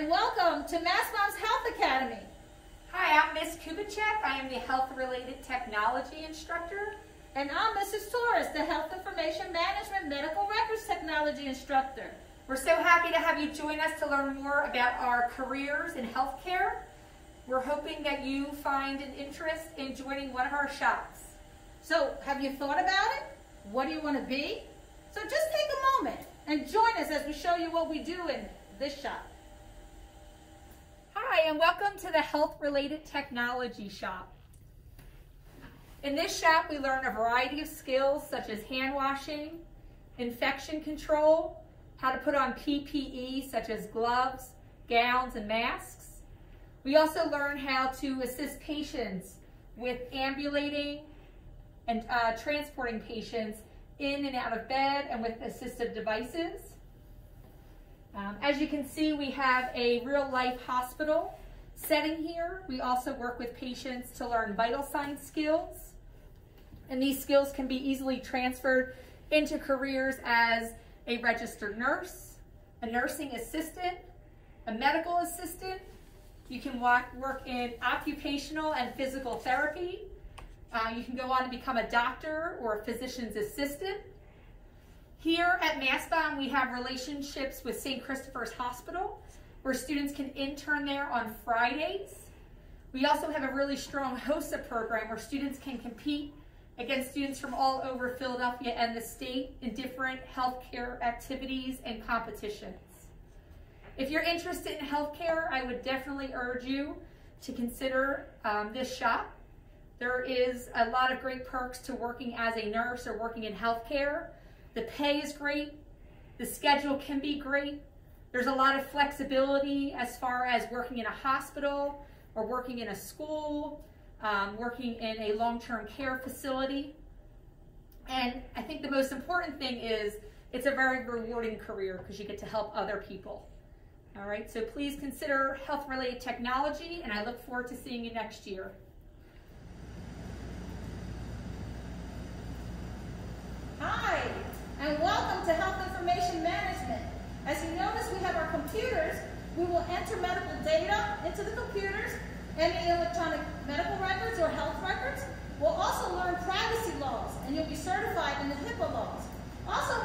and welcome to Mastbaum's Health Academy. Hi, I'm Miss Kubicek. I am the health-related technology instructor. And I'm Mrs. Torres, the Health Information Management Medical Records Technology instructor. We're so happy to have you join us to learn more about our careers in healthcare. We're hoping that you find an interest in joining one of our shops. So, have you thought about it? What do you want to be? So just take a moment and join us as we show you what we do in this shop. Hi, and welcome to the Health Related Technology Shop. In this shop, we learn a variety of skills such as hand washing, infection control, how to put on PPE such as gloves, gowns, and masks. We also learn how to assist patients with ambulating and uh, transporting patients in and out of bed and with assistive devices. Um, as you can see, we have a real life hospital setting here. We also work with patients to learn vital sign skills. And these skills can be easily transferred into careers as a registered nurse, a nursing assistant, a medical assistant. You can work in occupational and physical therapy. Uh, you can go on to become a doctor or a physician's assistant. Here at Mastbaum, we have relationships with St. Christopher's Hospital, where students can intern there on Fridays. We also have a really strong HOSA program where students can compete against students from all over Philadelphia and the state in different healthcare activities and competitions. If you're interested in healthcare, I would definitely urge you to consider um, this shop. There is a lot of great perks to working as a nurse or working in healthcare. The pay is great. The schedule can be great. There's a lot of flexibility as far as working in a hospital or working in a school, um, working in a long-term care facility. And I think the most important thing is it's a very rewarding career because you get to help other people. All right, so please consider health-related technology, and I look forward to seeing you next year. Hi, and welcome to Health Information Management. As you notice, we have our computers. We will enter medical data into the computers, any electronic medical records or health records. We'll also learn privacy laws, and you'll be certified in the HIPAA laws. Also,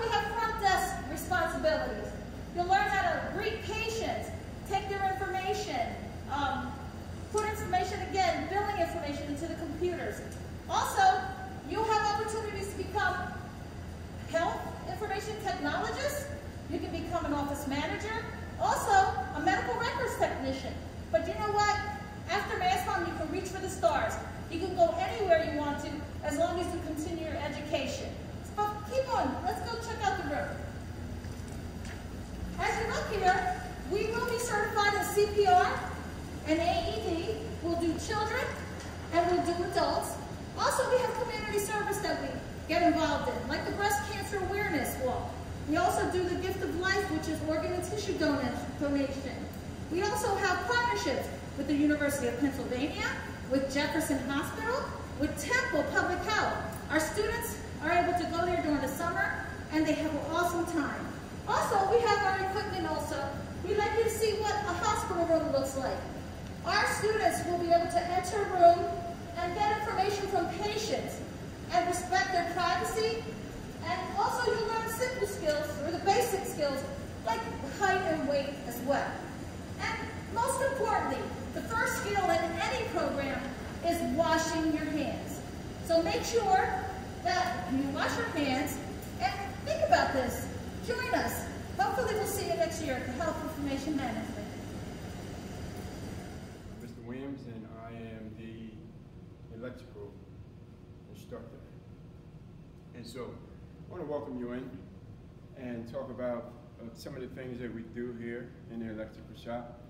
some of the things that we do here in the electrical shop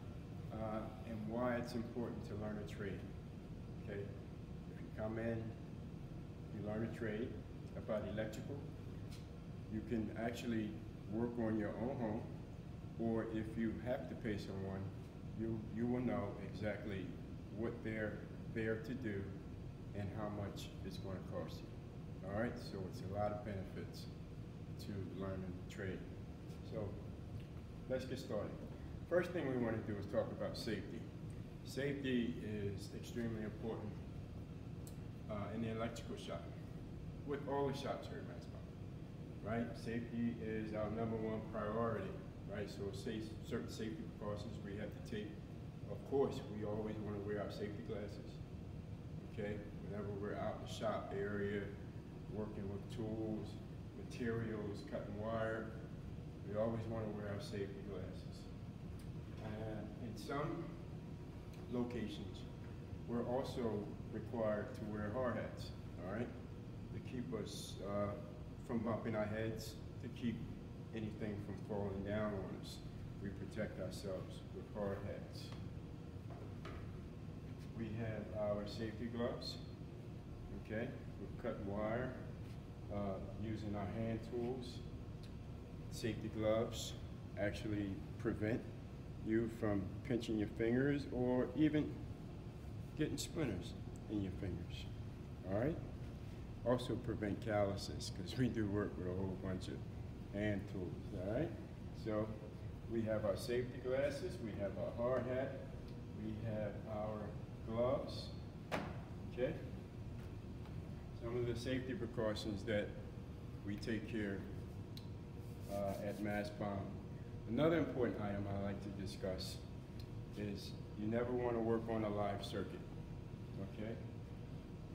uh, and why it's important to learn a trade. Okay, if you come in, you learn a trade about electrical, you can actually work on your own home, or if you have to pay someone, you, you will know exactly what they're there to do and how much it's going to cost you. All right, so it's a lot of benefits to learning the trade. So let's get started. first thing we want to do is talk about safety. Safety is extremely important uh, in the electrical shop, with all the shops here at Mastbaum, right? Safety is our number one priority, right? So safe, certain safety precautions we have to take. Of course, we always want to wear our safety glasses, okay? Whenever we're out in the shop area, working with tools, materials, cutting wire, we always want to wear our safety glasses. And in some locations, we're also required to wear hard hats, all right? To keep us uh, from bumping our heads, to keep anything from falling down on us. We protect ourselves with hard hats. We have our safety gloves, okay? We're cutting wire, uh, using our hand tools, safety gloves actually prevent you from pinching your fingers or even getting splinters in your fingers. All right? Also prevent calluses because we do work with a whole bunch of hand tools. All right? So we have our safety glasses, we have our hard hat, we have our gloves. Okay? Some of the safety precautions that we take care uh, at Bomb, Another important item I like to discuss is you never want to work on a live circuit, okay?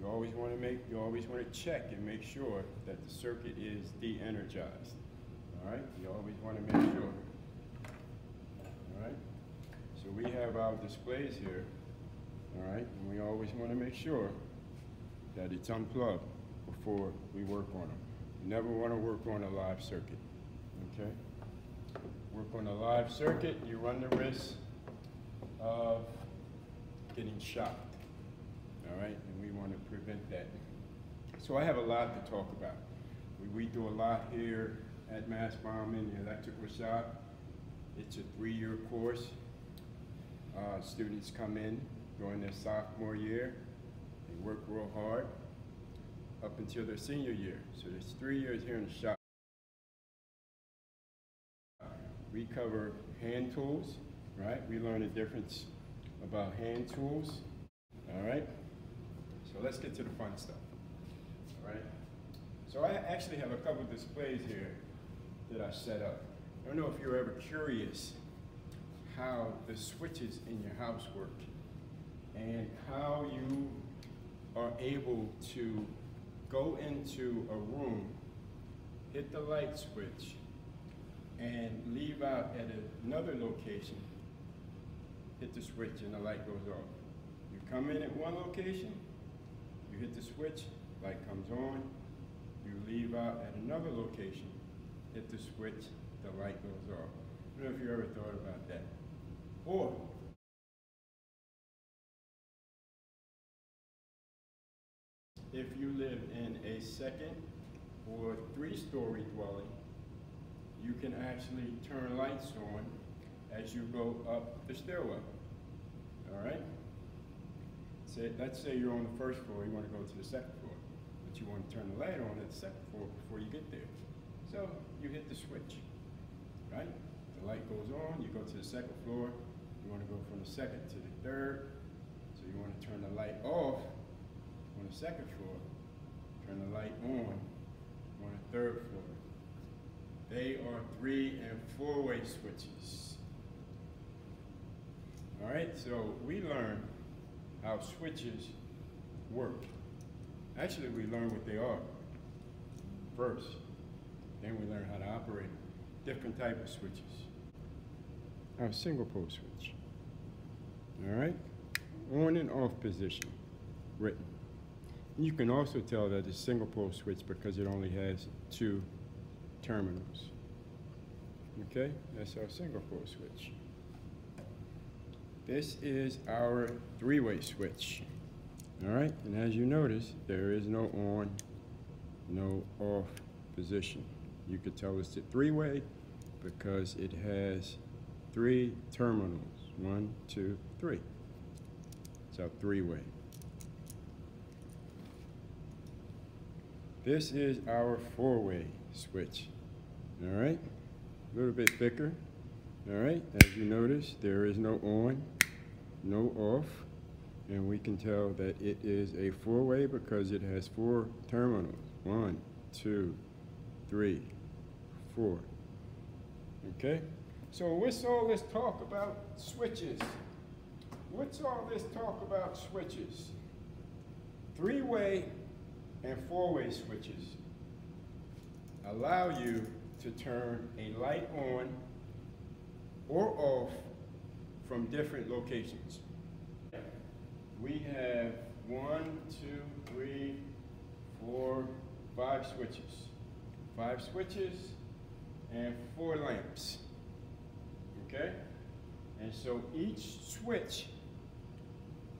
You always want to make, you always want to check and make sure that the circuit is de-energized, all right? You always want to make sure, all right? So we have our displays here, all right? And we always want to make sure that it's unplugged before we work on them. You never want to work on a live circuit okay? Work on a live circuit, you run the risk of getting shocked, all right? And we want to prevent that. So I have a lot to talk about. We, we do a lot here at Mastbaum in the electrical shop. It's a three-year course. Uh, students come in during their sophomore year. They work real hard up until their senior year. So there's three years here in the shop. We cover hand tools, right? We learn the difference about hand tools, all right? So let's get to the fun stuff, all right? So I actually have a couple displays here that I set up. I don't know if you're ever curious how the switches in your house work and how you are able to go into a room, hit the light switch, and leave out at another location, hit the switch and the light goes off. You come in at one location, you hit the switch, light comes on. You leave out at another location, hit the switch, the light goes off. I don't know if you ever thought about that. Or if you live in a second or three-story dwelling, you can actually turn lights on as you go up the stairwell. All right? Say, let's say you're on the first floor, you want to go to the second floor, but you want to turn the light on at the second floor before you get there. So you hit the switch, right? The light goes on, you go to the second floor, you want to go from the second to the third, so you want to turn the light off on the second floor, turn the light on on the third floor. They are three and four-way switches. All right, so we learn how switches work. Actually, we learn what they are first. Then we learn how to operate different type of switches. Our single pole switch. All right, on and off position, written. You can also tell that it's single pole switch because it only has two terminals. Okay, that's our single pole switch. This is our three-way switch. All right, and as you notice, there is no on, no off position. You could tell it's a three-way because it has three terminals. One, two, three. It's our three-way. This is our four-way switch. All right, a little bit thicker. All right, as you notice, there is no on, no off, and we can tell that it is a four-way because it has four terminals. One, two, three, four. Okay? So what's all this talk about switches? What's all this talk about switches? Three-way and four-way switches allow you to turn a light on or off from different locations. We have one, two, three, four, five switches. Five switches and four lamps. Okay? And so each switch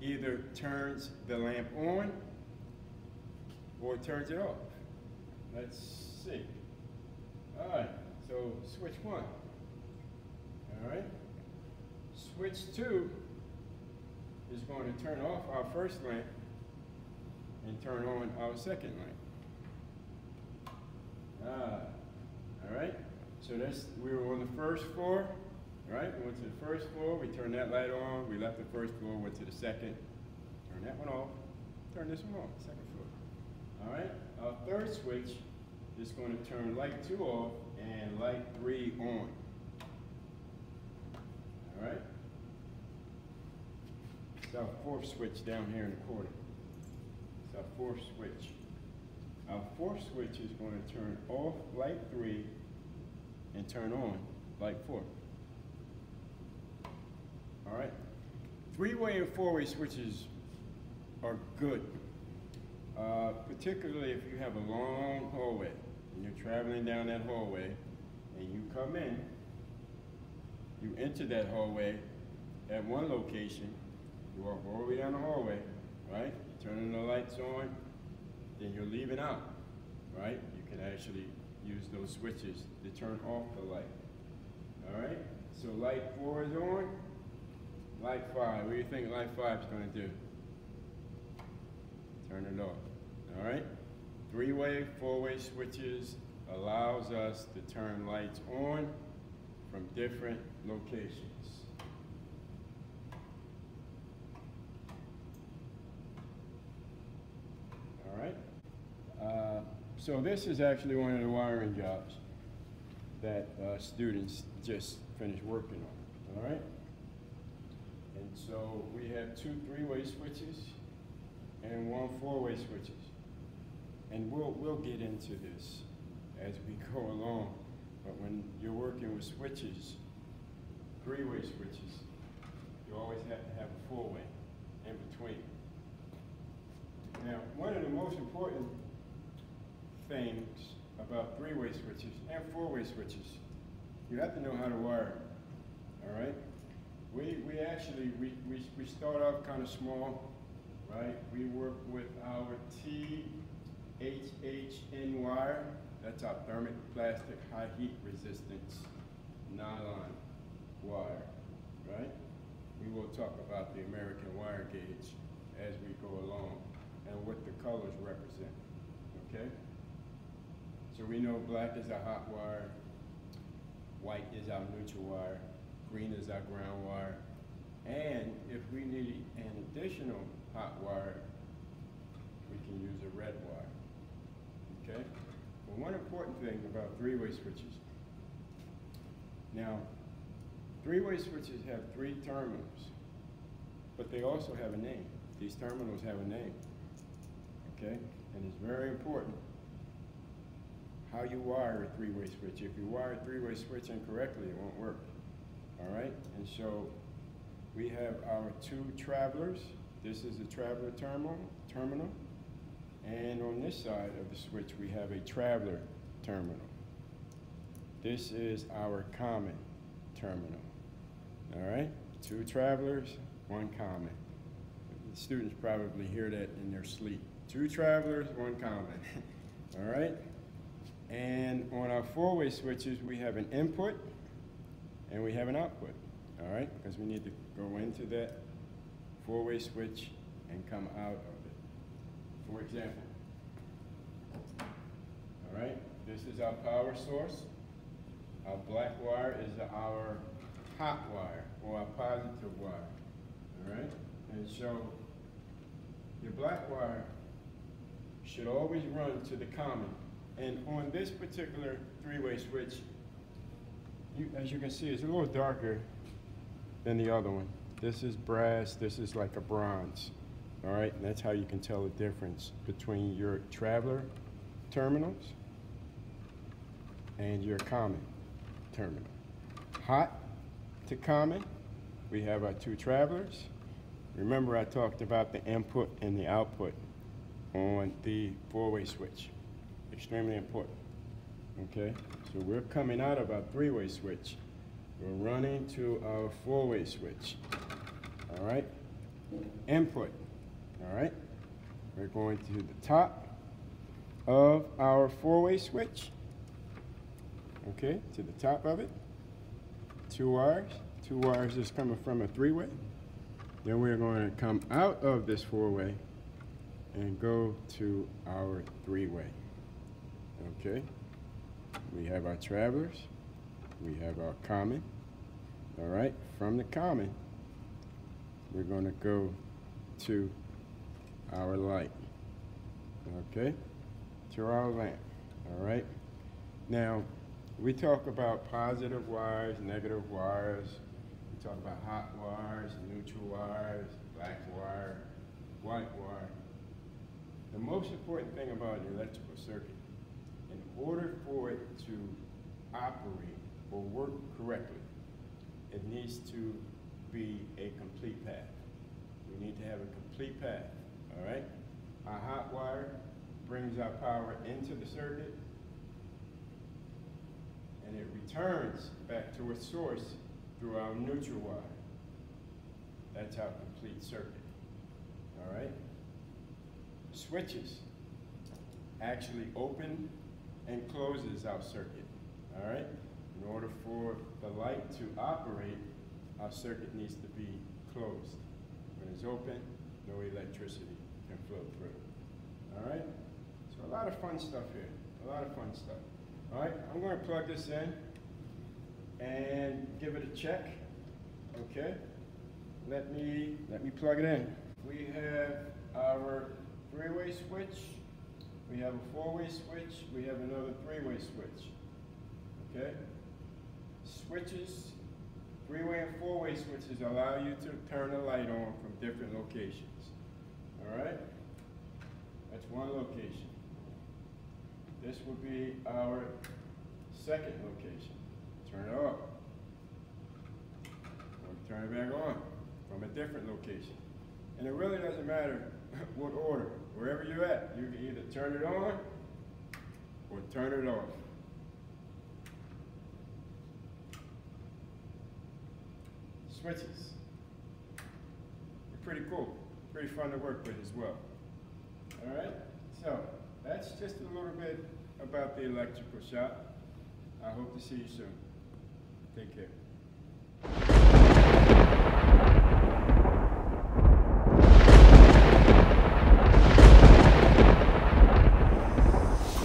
either turns the lamp on or turns it off. Let's see. All right, so switch one. All right. Switch two is going to turn off our first lamp and turn on our second lamp. Ah, all right. So that's, we were on the first floor, right? We went to the first floor, we turned that light on, we left the first floor, went to the second, turn that one off, turn this one on, second floor. All right, our third switch is going to turn light two off and light three on. All right? It's our fourth switch down here in the corner. It's our fourth switch. Our fourth switch is going to turn off light three and turn on light four. All right? Three-way and four-way switches are good, uh, particularly if you have a long hallway and you're traveling down that hallway and you come in, you enter that hallway at one location, you walk all the way down the hallway, right? Turning the lights on, then you're leaving out, right? You can actually use those switches to turn off the light. All right? So light four is on, light five. What do you think light five is going to do? Turn it off. All right? Three-way, four-way switches allows us to turn lights on from different locations. All right? Uh, so this is actually one of the wiring jobs that uh, students just finished working on, all right? And so we have two three-way switches and one four-way switches. And we'll, we'll get into this as we go along. But when you're working with switches, three-way switches, you always have to have a four-way in between. Now, one of the most important things about three-way switches and four-way switches, you have to know how to wire all right? We, we actually, we, we, we start off kind of small, right? We work with our THHN wire, that's our thermic plastic high heat resistance nylon wire, right? We will talk about the American wire gauge as we go along and what the colors represent, okay? So we know black is our hot wire, white is our neutral wire, green is our ground wire, and if we need an additional hot wire, we can use a red wire, okay? But one important thing about three-way switches, now, three-way switches have three terminals, but they also have a name. These terminals have a name, okay? And it's very important how you wire a three-way switch. If you wire a three-way switch incorrectly, it won't work, all right? And so we have our two travelers. This is a traveler terminal, terminal. And on this side of the switch, we have a traveler terminal. This is our common terminal. All right? Two travelers, one common. The students probably hear that in their sleep. Two travelers, one common. All right? And on our four-way switches, we have an input and we have an output. All right? Because we need to go into that four-way switch and come out. For example, all right, this is our power source. Our black wire is our hot wire or a positive wire, all right? And so your black wire should always run to the common. And on this particular three-way switch, you, as you can see, it's a little darker than the other one. This is brass, this is like a bronze. All right, and that's how you can tell the difference between your traveler terminals and your common terminal. Hot to common, we have our two travelers. Remember I talked about the input and the output on the four-way switch. Extremely important, okay? So we're coming out of our three-way switch. We're running to our four-way switch, all right? Input, all right? We're going to the top of our four-way switch, okay, to the top of it. Two wires, two wires is coming from a three-way. Then we're going to come out of this four-way and go to our three-way, okay? We have our travelers, we have our common, all right? From the common, we're going to go to our light, okay? To our lamp, all right? Now, we talk about positive wires, negative wires. We talk about hot wires, neutral wires, black wire, white wire. The most important thing about an electrical circuit, in order for it to operate or work correctly, it needs to be a complete path. We need to have a complete path, all right? Our hot wire brings our power into the circuit, and it returns back to its source through our neutral wire. That's our complete circuit, all right? Switches actually open and closes our circuit, all right? In order for the light to operate, our circuit needs to be closed. When it's open, no electricity can flow through. All right? So a lot of fun stuff here. A lot of fun stuff. All right, I'm going to plug this in and give it a check. Okay? Let me let me plug it in. We have our three-way switch. We have a four-way switch. We have another three-way switch. Okay? Switches, three-way and four-way switches allow you to turn the light on from different locations. All right? That's one location. This would be our second location. Turn it off. Or turn it back on from a different location. And it really doesn't matter what order. Wherever you're at, you can either turn it on or turn it off. Switches. They're pretty cool. Pretty fun to work with as well. All right? So, that's just a little bit about the electrical shop. I hope to see you soon. Take care.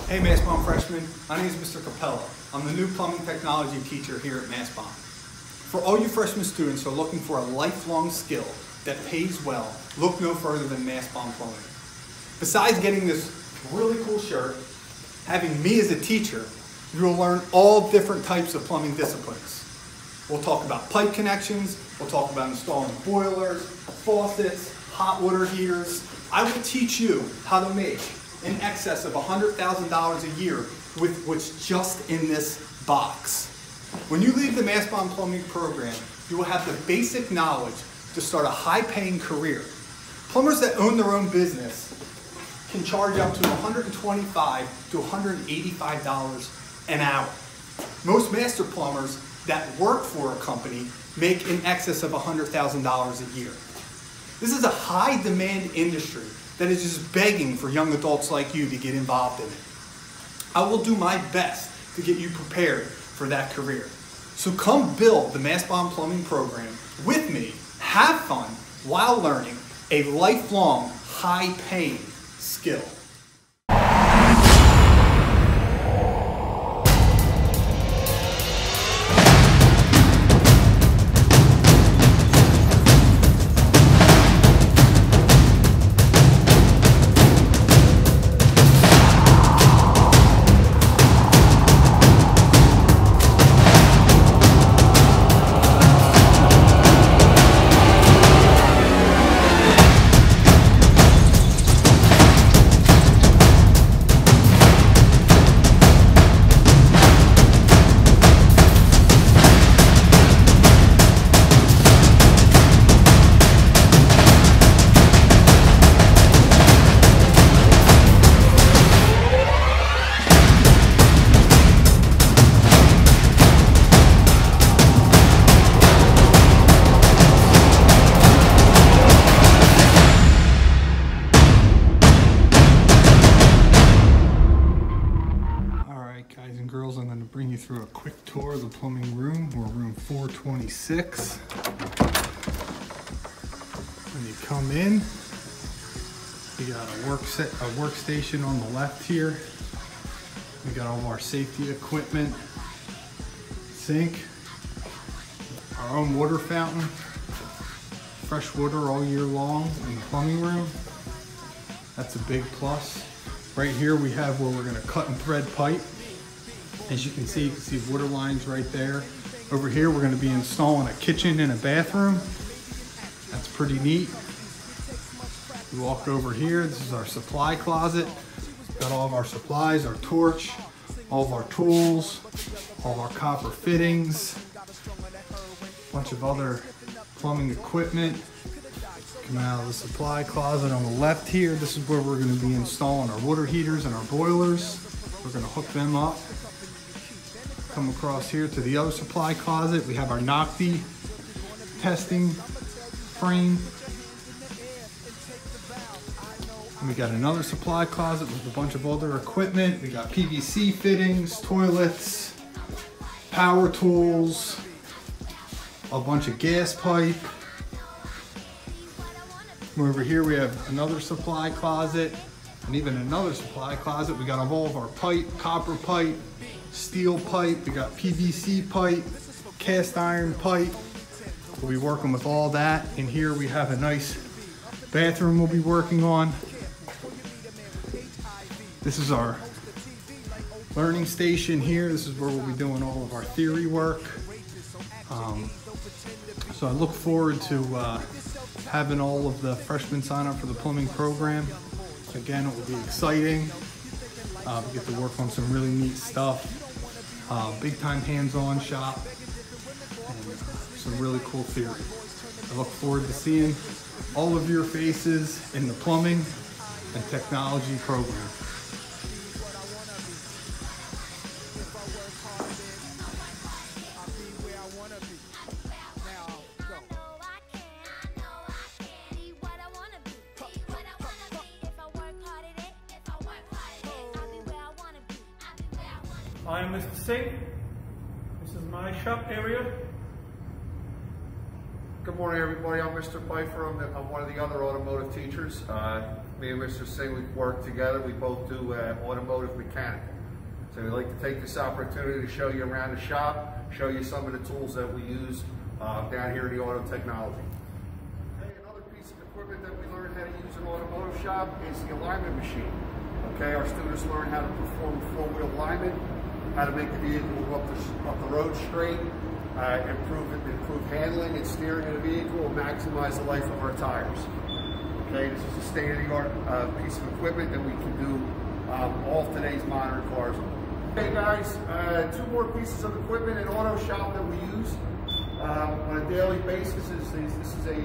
Hey Mastbaum freshmen, my name is Mr. Capella. I'm the new plumbing technology teacher here at Mastbaum. For all you freshman students who are looking for a lifelong skill that pays well, look no further than Mastbaum Plumbing. Besides getting this really cool shirt, having me as a teacher, you will learn all different types of plumbing disciplines. We'll talk about pipe connections, we'll talk about installing boilers, faucets, hot water heaters. I will teach you how to make in excess of $100,000 a year with what's just in this box. When you leave the Mastbaum Plumbing program, you will have the basic knowledge to start a high-paying career. Plumbers that own their own business can charge up to $125 to $185 an hour. Most master plumbers that work for a company make in excess of $100,000 a year. This is a high demand industry that is just begging for young adults like you to get involved in it. I will do my best to get you prepared for that career. So come build the Mastbaum Plumbing program with me, have fun while learning a lifelong high paying skill. Workstation on the left here. We got all of our safety equipment, sink, our own water fountain, fresh water all year long in the plumbing room. That's a big plus. Right here we have where we're gonna cut and thread pipe. As you can see, you can see water lines right there. Over here, we're gonna be installing a kitchen and a bathroom. That's pretty neat. We walk over here, this is our supply closet. Got all of our supplies, our torch, all of our tools, all of our copper fittings, a bunch of other plumbing equipment. Come out of the supply closet on the left here. This is where we're gonna be installing our water heaters and our boilers. We're gonna hook them up. Come across here to the other supply closet. We have our NOCTI testing frame. And we got another supply closet with a bunch of other equipment. We got PVC fittings, toilets, power tools, a bunch of gas pipe. Over here we have another supply closet and even another supply closet. We got all of our pipe, copper pipe, steel pipe, we got PVC pipe, cast iron pipe. We'll be working with all that. In here we have a nice bathroom we'll be working on. This is our learning station here. This is where we'll be doing all of our theory work. Um, so I look forward to uh, having all of the freshmen sign up for the plumbing program. Again, it will be exciting. Uh, we get to work on some really neat stuff. Uh, big time hands-on shop and some really cool theory. I look forward to seeing all of your faces in the plumbing and technology program. I am Mr. Singh. This is my shop area. Good morning, everybody. I'm Mr. Pfeiffer. I'm, the, I'm one of the other automotive teachers. Uh, me and Mr. Singh, we work together. We both do uh, automotive mechanical. So we'd like to take this opportunity to show you around the shop, show you some of the tools that we use uh, down here in the auto technology. Okay, another piece of equipment that we learned how to use in automotive shop is the alignment machine. Okay, our students learn how to perform four-wheel alignment, how to make the vehicle go up the, up the road straight, uh, improve improve handling and steering of the vehicle, and maximize the life of our tires. Okay, this is a state-of-the-art uh, piece of equipment that we can do um, all today's modern cars. Okay, guys, uh, two more pieces of equipment in auto shop that we use um, on a daily basis. Is, is this is a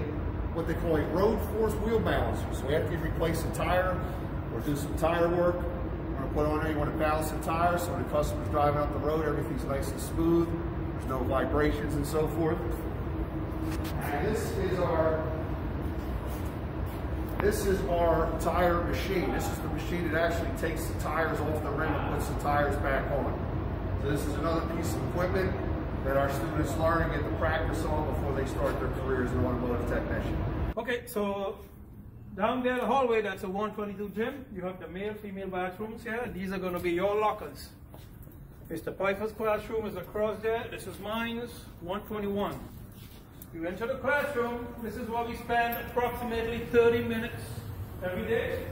what they call a road force wheel balancer. So after you replace a tire or do some tire work, put on there, you want to balance the tires so when the customer's driving up the road, everything's nice and smooth, there's no vibrations and so forth. And this is our this is our tire machine. This is the machine that actually takes the tires off the rim and puts the tires back on. So this is another piece of equipment that our students learn and get to practice on before they start their careers as an automotive technician. Okay, so down there the hallway, that's a 122 gym. You have the male, female bathrooms here. These are going to be your lockers. Mr. Pfeiffer's classroom is across there. This is mine's 121. You enter the classroom. This is where we spend approximately 30 minutes every day.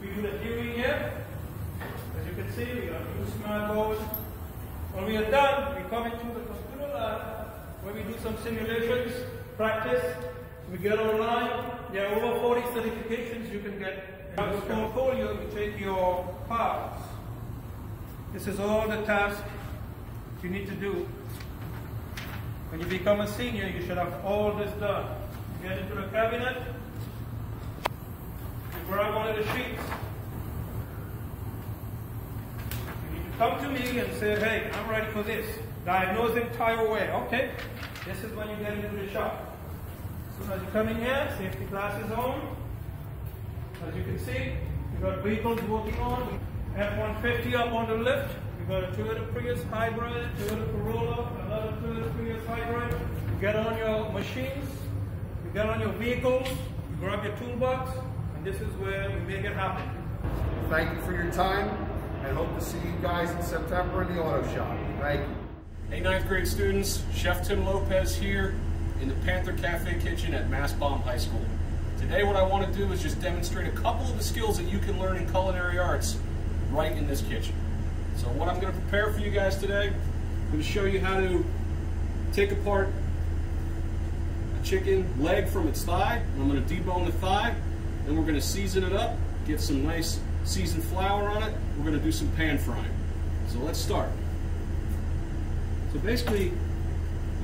We do the theory here. As you can see, we got two smart boards. When we are done, we come into the computer lab where we do some simulations, practice. We get online. There are over 40 certifications you can get. A portfolio, you take your cards. This is all the tasks you need to do. When you become a senior, you should have all this done. You get into the cabinet, you grab one of the sheets. You need to come to me and say, hey, I'm ready for this. Diagnosing tire wear. Okay, this is when you get into the shop. As soon as you come in here, safety glasses on. As you can see, you got vehicles working on. F-150 up on the lift. We You've got a Toyota Prius hybrid, Toyota Corolla, another Toyota Prius hybrid. You get on your machines, you get on your vehicles, you grab your toolbox, and this is where we make it happen. Thank you for your time, and hope to see you guys in September in the auto shop. Thank you. Hey ninth grade students, Chef Tim Lopez here in the Panther Cafe kitchen at Mastbaum High School. Today what I want to do is just demonstrate a couple of the skills that you can learn in culinary arts right in this kitchen. So what I'm going to prepare for you guys today, I'm going to show you how to take apart a chicken leg from its thigh. I'm going to debone the thigh, then we're going to season it up, get some nice seasoned flour on it. We're going to do some pan frying. So let's start. So basically,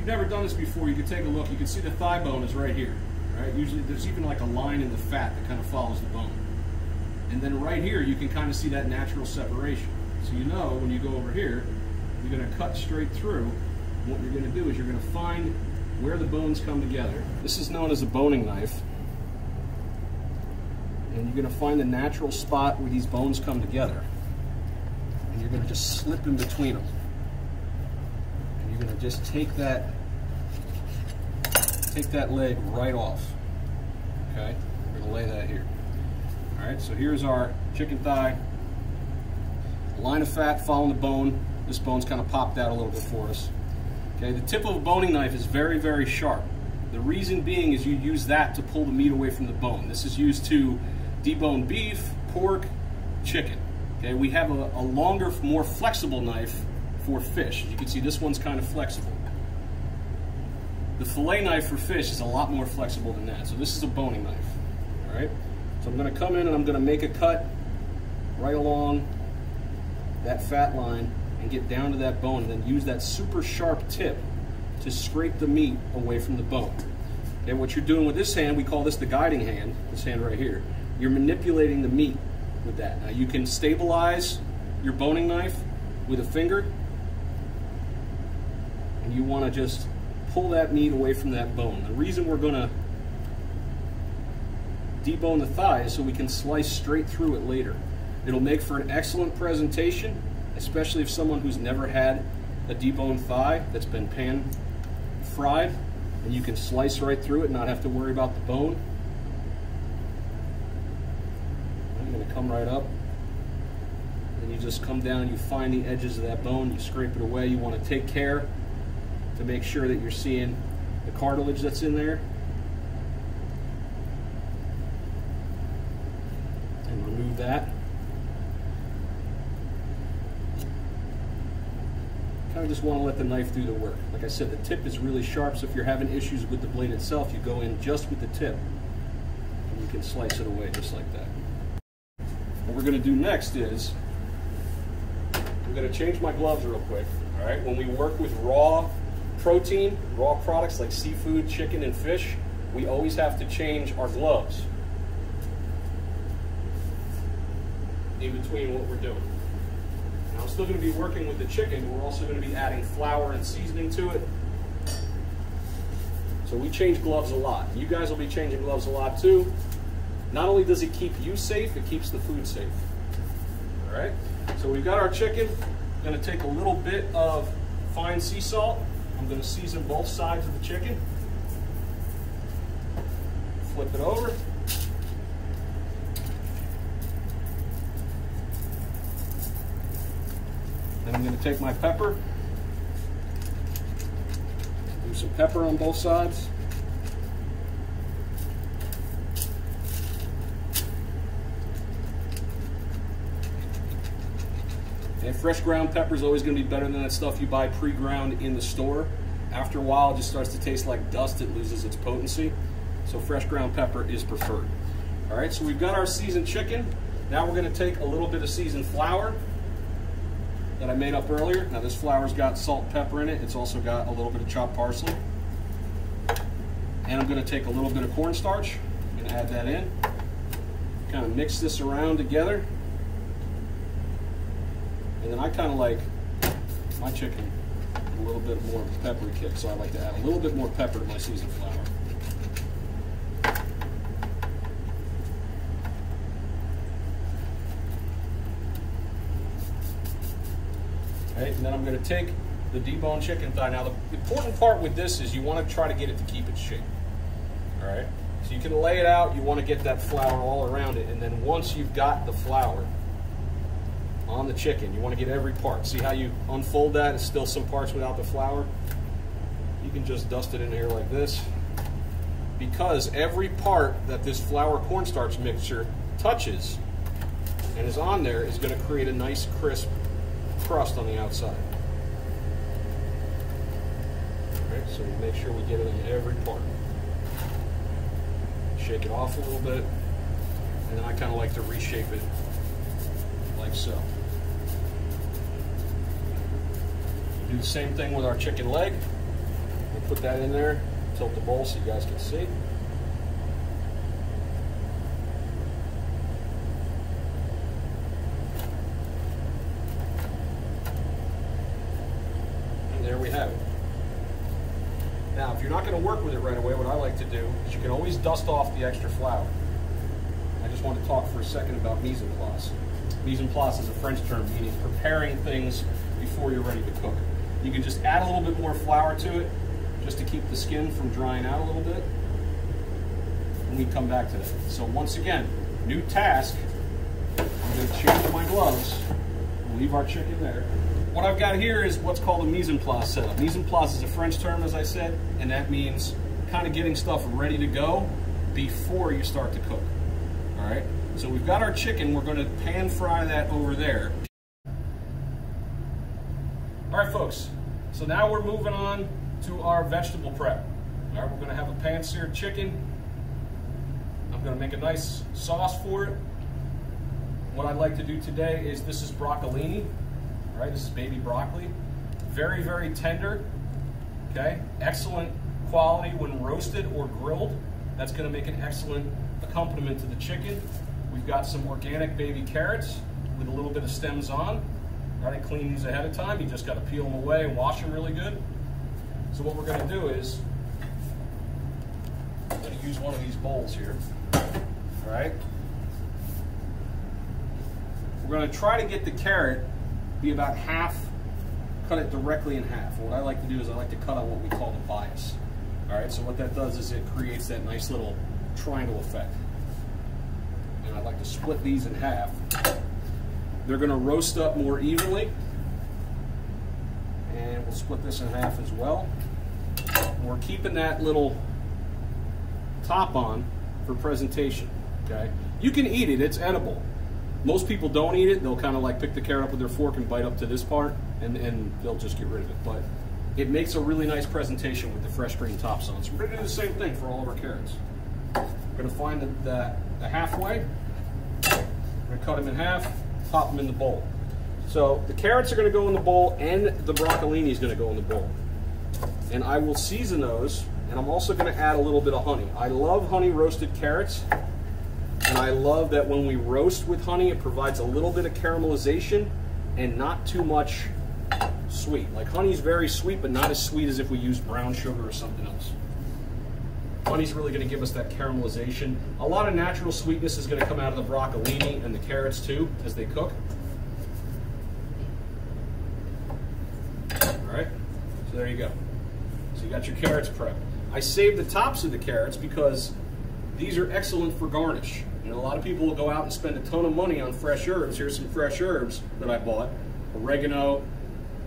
you've never done this before, you can take a look. You can see the thigh bone is right here. Right? Usually there's even like a line in the fat that kind of follows the bone. And then right here, you can kind of see that natural separation. So you know when you go over here, you're going to cut straight through. What you're going to do is you're going to find where the bones come together. This is known as a boning knife. And you're going to find the natural spot where these bones come together. And you're going to just slip in between them to just take that take that leg right off. Okay, we're to lay that here. All right, so here's our chicken thigh. A line of fat following the bone. This bone's kind of popped out a little bit for us. Okay, the tip of a boning knife is very, very sharp. The reason being is you use that to pull the meat away from the bone. This is used to debone beef, pork, chicken. Okay, we have a, a longer, more flexible knife for fish. You can see this one's kind of flexible. The fillet knife for fish is a lot more flexible than that. So this is a boning knife, all right? So I'm gonna come in and I'm gonna make a cut right along that fat line and get down to that bone and then use that super sharp tip to scrape the meat away from the bone. And what you're doing with this hand, we call this the guiding hand, this hand right here. You're manipulating the meat with that. Now you can stabilize your boning knife with a finger you want to just pull that meat away from that bone. The reason we're going to debone the thigh is so we can slice straight through it later. It'll make for an excellent presentation, especially if someone who's never had a deboned thigh that's been pan fried, and you can slice right through it and not have to worry about the bone. I'm going to come right up. And you just come down, you find the edges of that bone, you scrape it away. You want to take care to make sure that you're seeing the cartilage that's in there. And remove that. Kind of just want to let the knife do the work. Like I said, the tip is really sharp, so if you're having issues with the blade itself, you go in just with the tip and you can slice it away just like that. What we're going to do next is I'm going to change my gloves real quick. All right, when we work with raw protein, raw products like seafood, chicken, and fish, we always have to change our gloves in between what we're doing. Now I'm still going to be working with the chicken, we're also going to be adding flour and seasoning to it. So we change gloves a lot. You guys will be changing gloves a lot too. Not only does it keep you safe, it keeps the food safe. All right, so we've got our chicken. I'm going to take a little bit of fine sea salt I'm going to season both sides of the chicken. Flip it over. Then I'm going to take my pepper, do some pepper on both sides. Fresh ground pepper is always going to be better than that stuff you buy pre-ground in the store. After a while, it just starts to taste like dust. It loses its potency. So fresh ground pepper is preferred. All right, so we've got our seasoned chicken. Now we're going to take a little bit of seasoned flour that I made up earlier. Now this flour's got salt pepper in it. It's also got a little bit of chopped parsley. And I'm going to take a little bit of cornstarch. I'm going to add that in. Kind of mix this around together. And then I kind of like my chicken a little bit more peppery kick, so I like to add a little bit more pepper to my seasoned flour. Okay, and then I'm going to take the deboned chicken thigh. Now, the important part with this is you want to try to get it to keep its shape. All right, so you can lay it out. You want to get that flour all around it, and then once you've got the flour on the chicken, you want to get every part. See how you unfold that? It's still some parts without the flour. You can just dust it in here like this because every part that this flour cornstarch mixture touches and is on there is going to create a nice crisp crust on the outside. Alright, so we make sure we get it in every part. Shake it off a little bit, and then I kind of like to reshape it like so. Do the same thing with our chicken leg. We'll put that in there, tilt the bowl so you guys can see. And there we have it. Now, if you're not going to work with it right away, what I like to do is you can always dust off the extra flour. I just want to talk for a second about mise en place. Mise en place is a French term meaning preparing things before you're ready to cook. You can just add a little bit more flour to it just to keep the skin from drying out a little bit. And we come back to that. So once again, new task. I'm going to change my gloves. Leave our chicken there. What I've got here is what's called a mise en place setup. Mise en place is a French term, as I said, and that means kind of getting stuff ready to go before you start to cook. All right, so we've got our chicken. We're going to pan fry that over there. So now we're moving on to our vegetable prep. All right, we're going to have a pan-seared chicken. I'm going to make a nice sauce for it. What I'd like to do today is this is broccolini. Right, this is baby broccoli. Very, very tender. Okay, excellent quality when roasted or grilled. That's going to make an excellent accompaniment to the chicken. We've got some organic baby carrots with a little bit of stems on. Right, I clean these ahead of time. You just got to peel them away and wash them really good. So what we're going to do is, I'm going to use one of these bowls here. All right. We're going to try to get the carrot be about half, cut it directly in half. What I like to do is I like to cut on what we call the bias. All right, so what that does is it creates that nice little triangle effect. And I like to split these in half. They're going to roast up more evenly. And we'll split this in half as well. We're keeping that little top on for presentation, okay? You can eat it, it's edible. Most people don't eat it. They'll kind of like pick the carrot up with their fork and bite up to this part, and, and they'll just get rid of it. But it makes a really nice presentation with the fresh green tops on. So we're going to do the same thing for all of our carrots. We're going to find the, the, the halfway. We're going to cut them in half, pop them in the bowl. So the carrots are going to go in the bowl, and the broccolini is going to go in the bowl. And I will season those, and I'm also going to add a little bit of honey. I love honey roasted carrots. And I love that when we roast with honey, it provides a little bit of caramelization and not too much sweet. Like honey is very sweet, but not as sweet as if we use brown sugar or something else. Honey's really going to give us that caramelization. A lot of natural sweetness is going to come out of the broccolini and the carrots too as they cook. All right, so there you go. So you got your carrots prepped. I saved the tops of the carrots because these are excellent for garnish. Know, a lot of people will go out and spend a ton of money on fresh herbs. Here's some fresh herbs that I bought. Oregano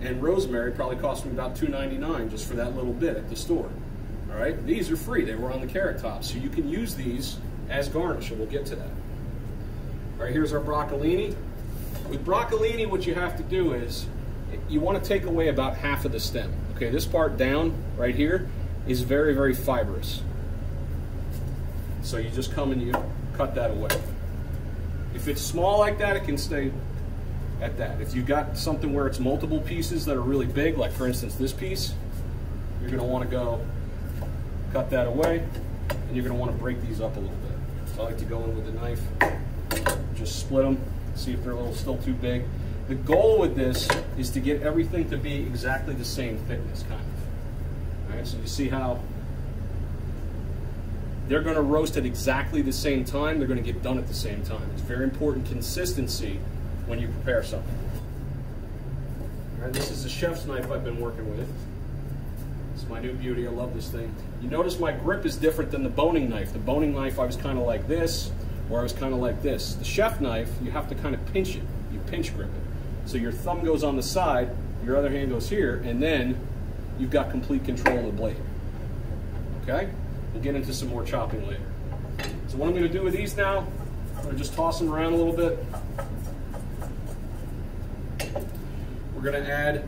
and rosemary probably cost me about $2.99 just for that little bit at the store. All right, these are free. They were on the carrot top, so you can use these as garnish, and we'll get to that. All right, here's our broccolini. With broccolini, what you have to do is you want to take away about half of the stem. Okay, this part down right here is very, very fibrous. So you just come and you cut that away. If it's small like that, it can stay at that. If you've got something where it's multiple pieces that are really big, like for instance this piece, you're going to want to go cut that away, and you're going to want to break these up a little bit. So I like to go in with a knife, just split them, see if they're a little still too big. The goal with this is to get everything to be exactly the same thickness, kind of. All right, so you see how they're going to roast at exactly the same time. They're going to get done at the same time. It's very important consistency when you prepare something. All right, this is the chef's knife I've been working with. It's my new beauty. I love this thing. You notice my grip is different than the boning knife. The boning knife, I was kind of like this, or I was kind of like this. The chef knife, you have to kind of pinch it. You pinch grip it. So your thumb goes on the side, your other hand goes here, and then you've got complete control of the blade. Okay? We'll get into some more chopping later. So what I'm going to do with these now, I'm to just toss them around a little bit. We're going to add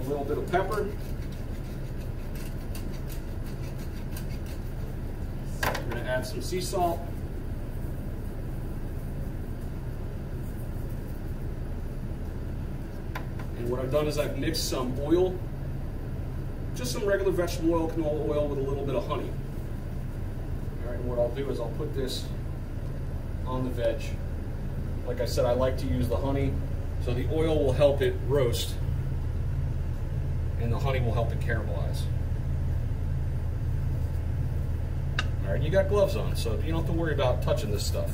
a little bit of pepper. We're going to add some sea salt. And what I've done is I've mixed some oil, just some regular vegetable oil, canola oil with a little bit of honey. All right, and what I'll do is I'll put this on the veg. Like I said, I like to use the honey, so the oil will help it roast, and the honey will help it caramelize. All right, you got gloves on, so you don't have to worry about touching this stuff.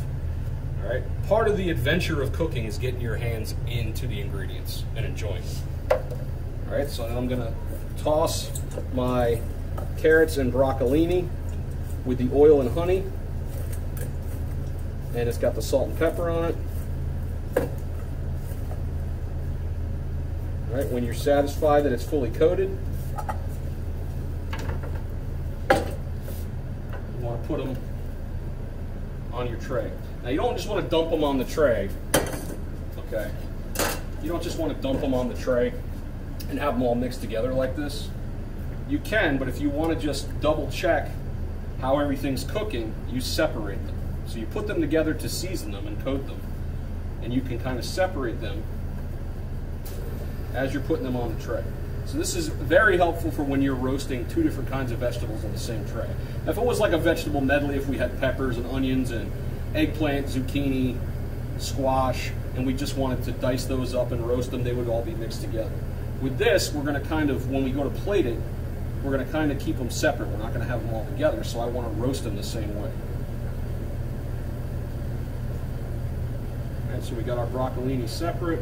All right, part of the adventure of cooking is getting your hands into the ingredients and enjoying them. All right, so now I'm gonna toss my carrots and broccolini with the oil and honey. And it's got the salt and pepper on it. All right, when you're satisfied that it's fully coated, you want to put them on your tray. Now you don't just want to dump them on the tray, okay? You don't just want to dump them on the tray and have them all mixed together like this. You can, but if you want to just double check how everything's cooking, you separate them. So you put them together to season them and coat them. And you can kind of separate them as you're putting them on the tray. So this is very helpful for when you're roasting two different kinds of vegetables on the same tray. If it was like a vegetable medley, if we had peppers and onions and eggplant, zucchini, squash, and we just wanted to dice those up and roast them, they would all be mixed together. With this, we're going to kind of, when we go to plate it, we're going to kind of keep them separate. We're not going to have them all together, so I want to roast them the same way. Alright, so we got our broccolini separate.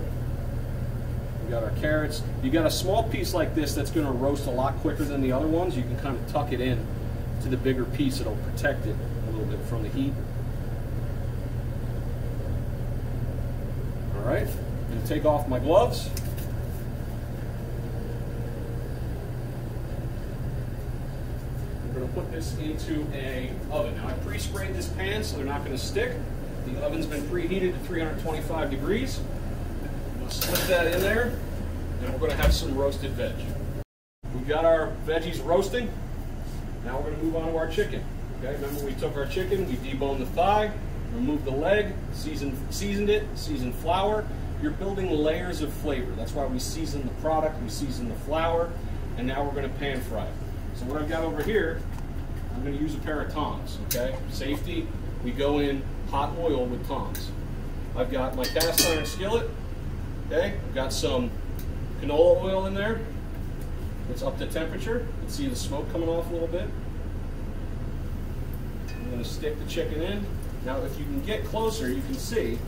We got our carrots. You got a small piece like this that's going to roast a lot quicker than the other ones. You can kind of tuck it in to the bigger piece. It'll protect it a little bit from the heat. All right, I'm to take off my gloves. I'm to put this into a oven. Now I pre-sprayed this pan so they're not going to stick. The oven's been preheated to 325 degrees. I'm to slip that in there, and we're going to have some roasted veg. We've got our veggies roasting. Now we're going to move on to our chicken. Okay, remember we took our chicken, we deboned the thigh, removed the leg, seasoned, seasoned it, seasoned flour. You're building layers of flavor. That's why we season the product, we season the flour, and now we're going to pan fry it. So what I've got over here, I'm going to use a pair of tongs, okay? Safety, we go in hot oil with tongs. I've got my cast iron skillet, okay? I've got some canola oil in there. It's up to temperature. See the smoke coming off a little bit. I'm going to stick the chicken in. Now, if you can get closer, you can see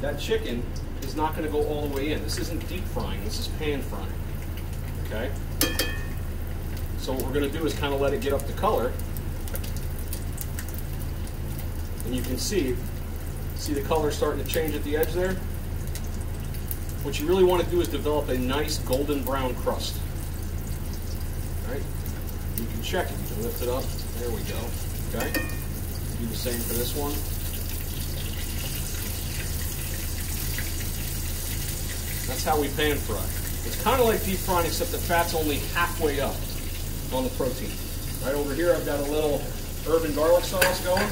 that chicken is not going to go all the way in. This isn't deep frying, this is pan frying. Okay? So what we're going to do is kind of let it get up to color. And you can see, see the color starting to change at the edge there? What you really want to do is develop a nice golden brown crust. All right? You check it. You lift it up. There we go. Okay? Do the same for this one. That's how we pan fry. It's kind of like deep frying, except the fat's only halfway up on the protein. Right over here, I've got a little herb and garlic sauce going.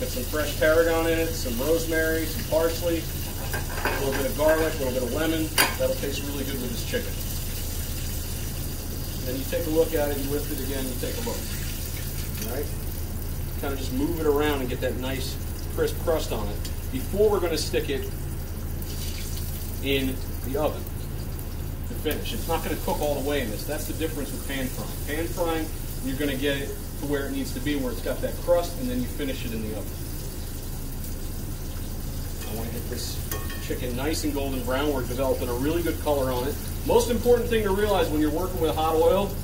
Got some fresh tarragon in it, some rosemary, some parsley, a little bit of garlic, a little bit of lemon. That'll taste really good with this chicken. Then you take a look at it, you lift it again, you take a look. All right? Kind of just move it around and get that nice crisp crust on it before we're going to stick it in the oven to finish. It's not going to cook all the way in this. That's the difference with pan frying. Pan frying, you're going to get it to where it needs to be, where it's got that crust, and then you finish it in the oven. I want to get this chicken nice and golden brown. We're developing a really good color on it. Most important thing to realize when you're working with hot oil,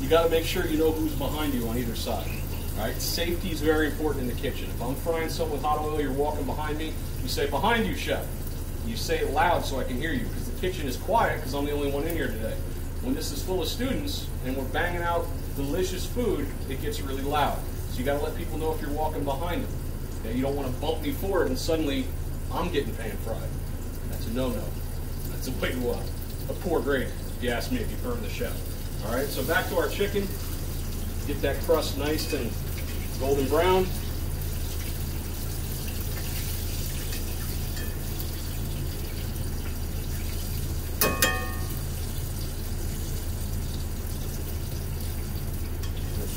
you got to make sure you know who's behind you on either side. All right, safety is very important in the kitchen. If I'm frying something with hot oil, you're walking behind me, you say, behind you, chef. You say it loud so I can hear you because the kitchen is quiet because I'm the only one in here today. When this is full of students and we're banging out delicious food, it gets really loud. So you got to let people know if you're walking behind them. Okay, you don't want to bump me forward and suddenly I'm getting pan fried. No-no. That's a way to uh, a poor grade, if you ask me, if you burn the chef. All right, so back to our chicken. Get that crust nice and golden brown.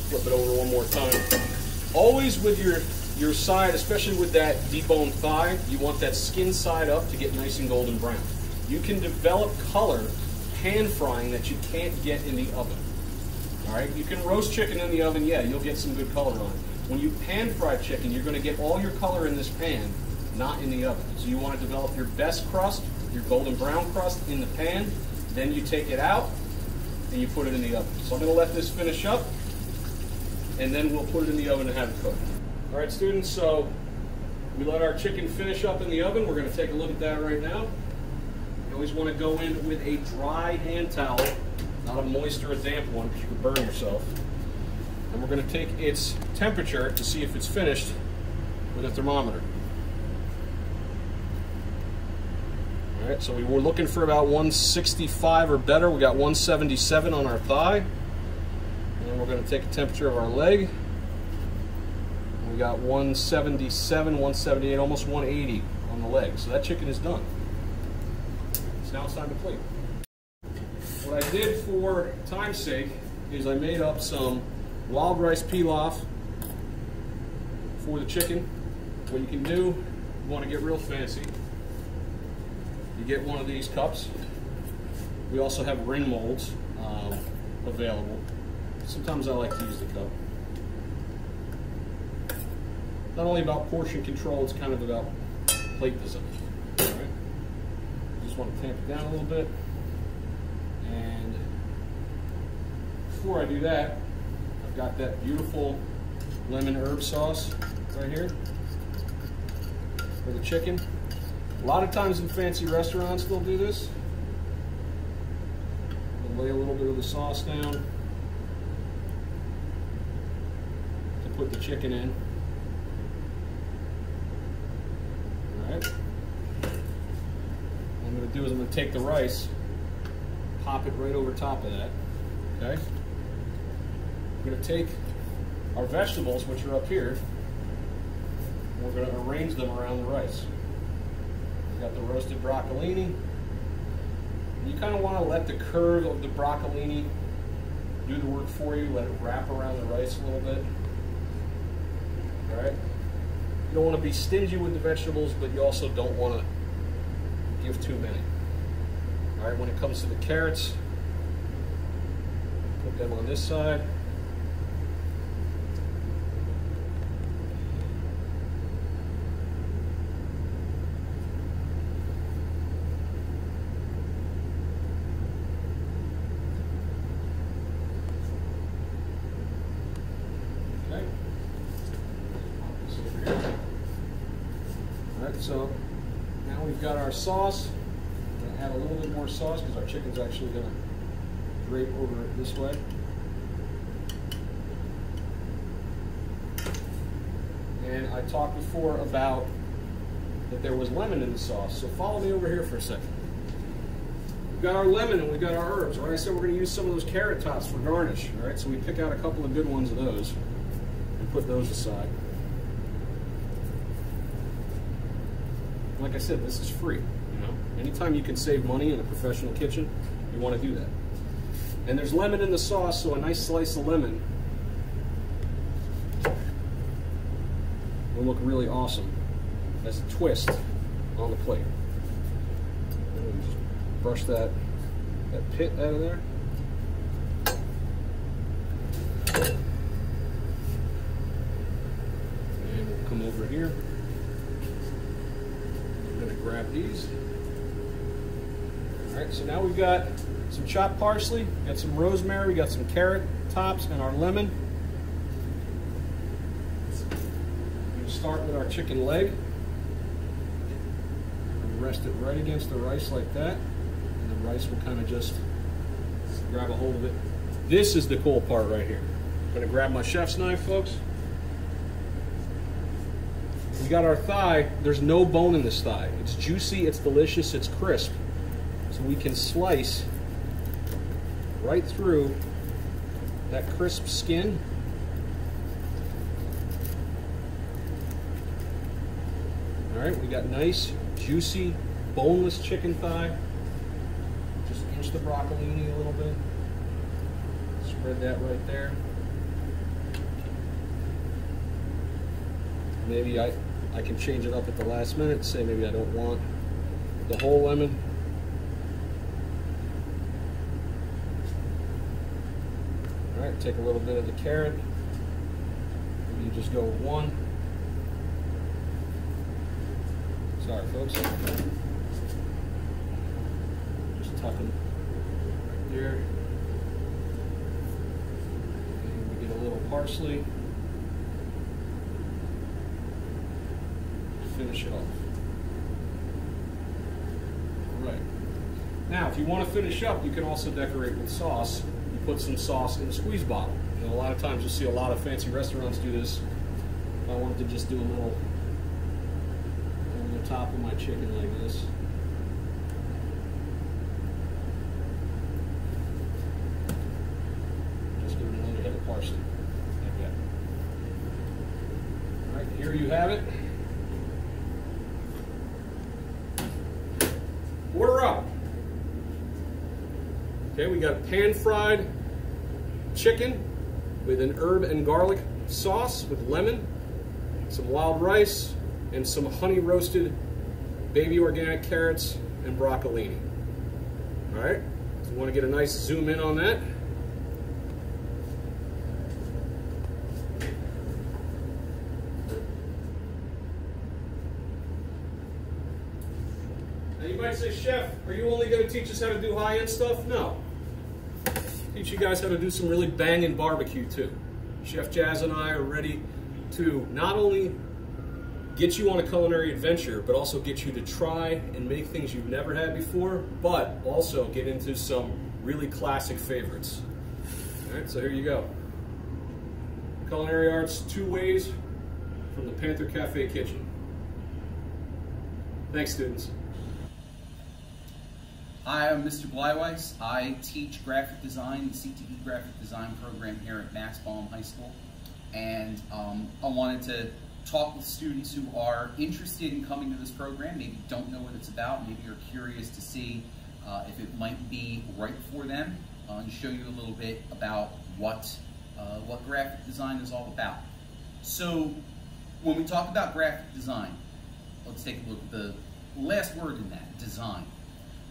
Flip it over one more time. Always with your your side, especially with that deboned thigh, you want that skin side up to get nice and golden brown. You can develop color pan frying that you can't get in the oven. All right, you can roast chicken in the oven, yeah, you'll get some good color on it. When you pan fry chicken, you're going to get all your color in this pan, not in the oven. So you want to develop your best crust, your golden brown crust in the pan, then you take it out and you put it in the oven. So I'm going to let this finish up, and then we'll put it in the oven and have it cook. All right, students, so we let our chicken finish up in the oven. We're going to take a look at that right now. You always want to go in with a dry hand towel, not a moist or a damp one because you could burn yourself. And we're going to take its temperature to see if it's finished with a thermometer. All right, so we were looking for about 165 or better. We got 177 on our thigh. And we're going to take a temperature of our leg. We got 177, 178, almost 180 on the leg. So that chicken is done. So now it's time to plate. What I did for time's sake is I made up some wild rice pilaf for the chicken. What you can do, you want to get real fancy, you get one of these cups. We also have ring molds um, available. Sometimes I like to use the cup. Not only about portion control, it's kind of about plate design. All right? Just want to tamp it down a little bit. And before I do that, I've got that beautiful lemon herb sauce right here for the chicken. A lot of times in fancy restaurants they'll do this. They'll lay a little bit of the sauce down to put the chicken in. Alright. What I'm going do is I'm going to take the rice, pop it right over top of that. Okay? We're going to take our vegetables, which are up here, we're going to arrange them around the rice. We've got the roasted broccolini. You kind of want to let the curve of the broccolini do the work for you. Let it wrap around the rice a little bit. All right. You don't want to be stingy with the vegetables, but you also don't want to give too many. All right. When it comes to the carrots, put them on this side. Okay. This over here. All right, so now sauce. We're gonna add a little bit more sauce because our chicken's actually gonna drape over it this way. And I talked before about that there was lemon in the sauce, so follow me over here for a second. We've got our lemon and we've got our herbs. Right, I said we're going to use some of those carrot tops for garnish. All right, so we pick out a couple of good ones of those and put those aside. Like I said, this is free. You know, anytime you can save money in a professional kitchen, you want to do that. And there's lemon in the sauce, so a nice slice of lemon will look really awesome as a twist on the plate. Just brush that that pit out of there. And we'll come over here. I'm gonna grab these. All right, so now we've got some chopped parsley, got some rosemary, we got some carrot tops, and our lemon. Gonna start with our chicken leg. And Rest it right against the rice like that, and the rice will kind of just grab a hold of it. This is the cool part right here. I'm gonna grab my chef's knife, folks. Got our thigh. There's no bone in this thigh. It's juicy, it's delicious, it's crisp. So we can slice right through that crisp skin. All right, we got nice, juicy, boneless chicken thigh. Just inch the broccolini a little bit. Spread that right there. Maybe I, I can change it up at the last minute, say maybe I don't want the whole lemon. All right, take a little bit of the carrot. Maybe you just go with one. Sorry, folks. Just tucking right there. And we get a little parsley. Finish it off. All right. Now, if you want to finish up, you can also decorate with sauce. You put some sauce in a squeeze bottle. A lot of times you'll see a lot of fancy restaurants do this. I wanted to just do a little on the top of my chicken like this. Just give it a little bit of parsley. Like that. All right, here you have it. Order up. Okay, we got pan-fried chicken with an herb and garlic sauce with lemon, some wild rice, and some honey roasted baby organic carrots and broccolini. All right, so you want to get a nice zoom in on that. Now you might say, Chef, are you only going to teach us how to do high-end stuff? No. Teach you guys how to do some really banging barbecue too. Chef Jazz and I are ready to not only get you on a culinary adventure, but also get you to try and make things you've never had before, but also get into some really classic favorites. All right, so here you go. Culinary Arts two ways from the Panther Cafe kitchen. Thanks, students. Hi, I'm Mr. Bleiweiss. I teach graphic design, the CTE graphic design program here at Mastbaum High School. And um, I wanted to talk with students who are interested in coming to this program, maybe don't know what it's about, maybe are curious to see uh, if it might be right for them, uh, and show you a little bit about what, uh, what graphic design is all about. So when we talk about graphic design, let's take a look at the last word in that, design.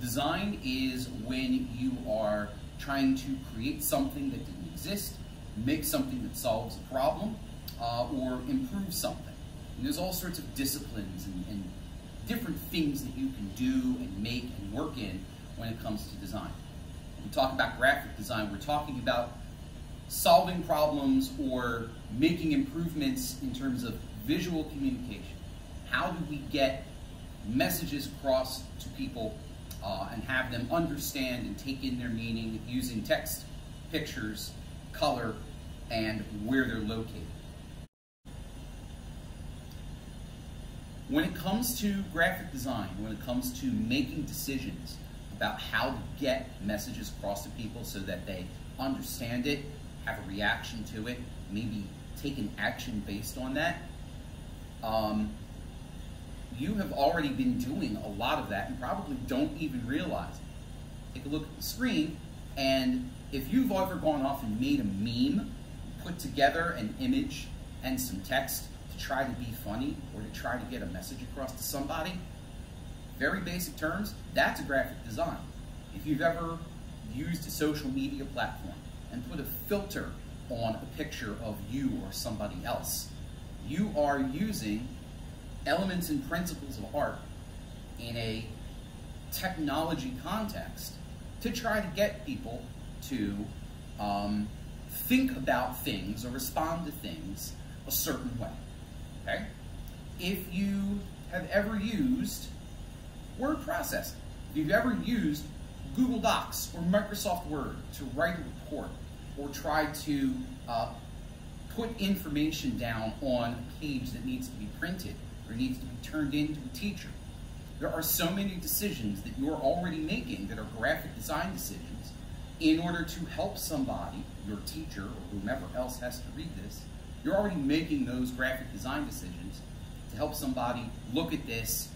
Design is when you are trying to create something that didn't exist, make something that solves a problem, uh, or improve something. And there's all sorts of disciplines and, and different things that you can do and make and work in when it comes to design. When we talk about graphic design, we're talking about solving problems or making improvements in terms of visual communication. How do we get messages across to people uh, and have them understand and take in their meaning using text, pictures, color, and where they're located. When it comes to graphic design, when it comes to making decisions about how to get messages across to people so that they understand it, have a reaction to it, maybe take an action based on that, um, you have already been doing a lot of that and probably don't even realize it. Take a look at the screen, and if you've ever gone off and made a meme, put together an image and some text to try to be funny or to try to get a message across to somebody, very basic terms, that's a graphic design. If you've ever used a social media platform and put a filter on a picture of you or somebody else, you are using elements and principles of art in a technology context to try to get people to um, think about things or respond to things a certain way. Okay? If you have ever used word processing, if you've ever used Google Docs or Microsoft Word to write a report or try to uh, put information down on a page that needs to be printed or needs to be turned in to a teacher, there are so many decisions that you're already making that are graphic design decisions in order to help somebody, your teacher or whomever else has to read this, you're already making those graphic design decisions to help somebody look at this,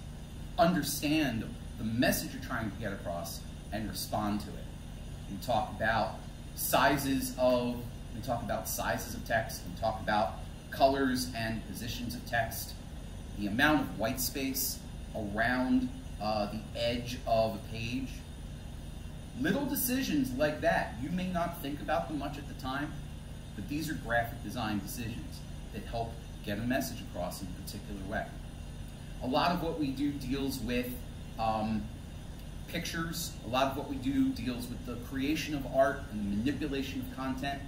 understand the message you're trying to get across, and respond to it. We talk about sizes of, we talk about sizes of text, we talk about colors and positions of text, the amount of white space around uh, the edge of a page. Little decisions like that, you may not think about them much at the time, but these are graphic design decisions that help get a message across in a particular way. A lot of what we do deals with um, pictures. A lot of what we do deals with the creation of art and the manipulation of content.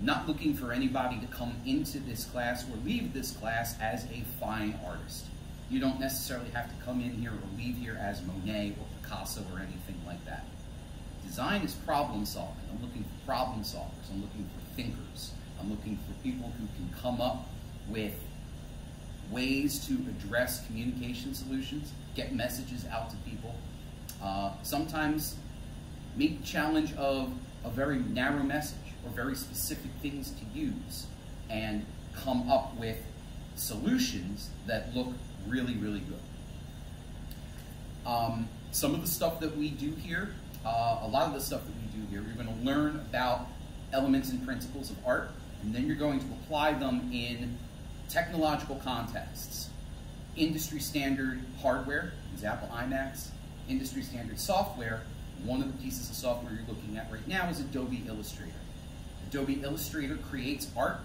Not looking for anybody to come into this class or leave this class as a fine artist. You don't necessarily have to come in here or leave here as Monet or Picasso or anything like that. Design is problem solving. I'm looking for problem solvers. I'm looking for thinkers. I'm looking for people who can come up with ways to address communication solutions, get messages out to people. Uh, sometimes meet the challenge of a very narrow message or very specific things to use and come up with solutions that look really, really good. Um, some of the stuff that we do here, uh, a lot of the stuff that we do here, you're going to learn about elements and principles of art, and then you're going to apply them in technological contexts. Industry standard hardware, example iMacs, industry standard software, one of the pieces of software you're looking at right now is Adobe Illustrator. Adobe Illustrator creates art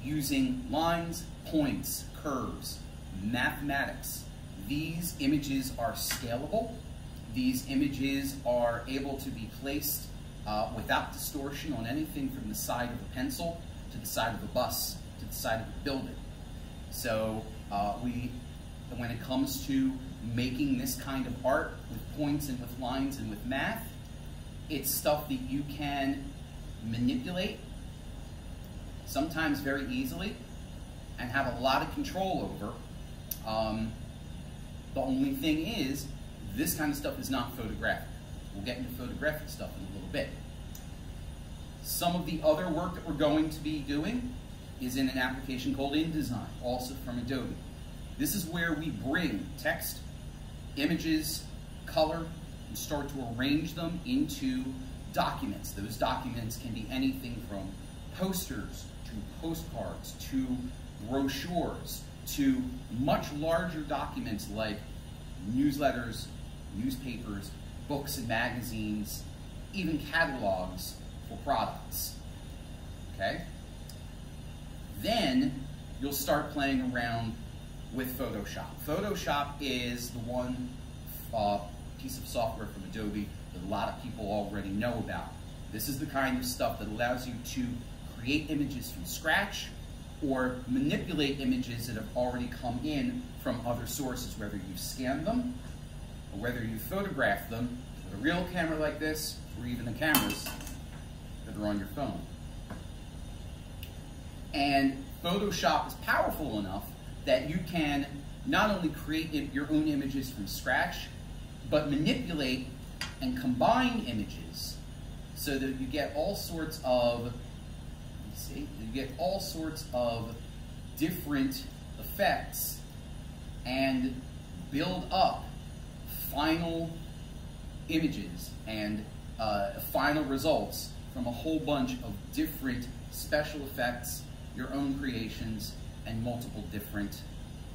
using lines, points, curves, mathematics. These images are scalable. These images are able to be placed uh, without distortion on anything from the side of a pencil to the side of a bus to the side of a building. So uh, we, when it comes to making this kind of art with points and with lines and with math, it's stuff that you can manipulate, sometimes very easily, and have a lot of control over. Um, the only thing is, this kind of stuff is not photographic. We'll get into photographic stuff in a little bit. Some of the other work that we're going to be doing is in an application called InDesign, also from Adobe. This is where we bring text, images, color, and start to arrange them into documents. Those documents can be anything from posters to postcards to brochures to much larger documents like newsletters, newspapers, books and magazines, even catalogs for products. Okay? Then you'll start playing around with Photoshop. Photoshop is the one uh, piece of software from Adobe that a lot of people already know about. This is the kind of stuff that allows you to create images from scratch or manipulate images that have already come in from other sources, whether you scan them or whether you photograph them with a real camera like this or even the cameras that are on your phone. And Photoshop is powerful enough that you can not only create your own images from scratch, but manipulate and combine images so that you get all sorts of, you get all sorts of different effects and build up final images and uh, final results from a whole bunch of different special effects, your own creations, and multiple different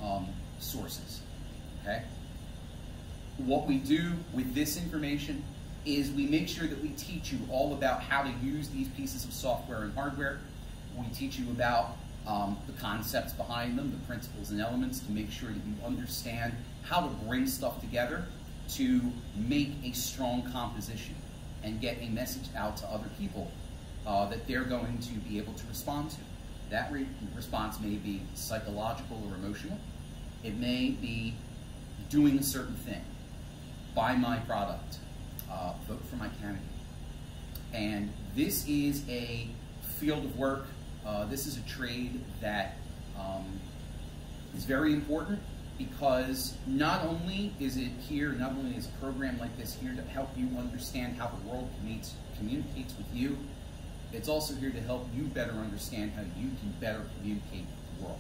um, sources. Okay? What we do with this information is we make sure that we teach you all about how to use these pieces of software and hardware. We teach you about um, the concepts behind them, the principles and elements to make sure that you understand how to bring stuff together to make a strong composition and get a message out to other people uh, that they're going to be able to respond to. That re response may be psychological or emotional. It may be doing a certain thing. Buy my product. Uh, vote for my candidate. And this is a field of work. Uh, this is a trade that um, is very important because not only is it here, not only is a program like this here to help you understand how the world communicates, communicates with you, it's also here to help you better understand how you can better communicate with the world.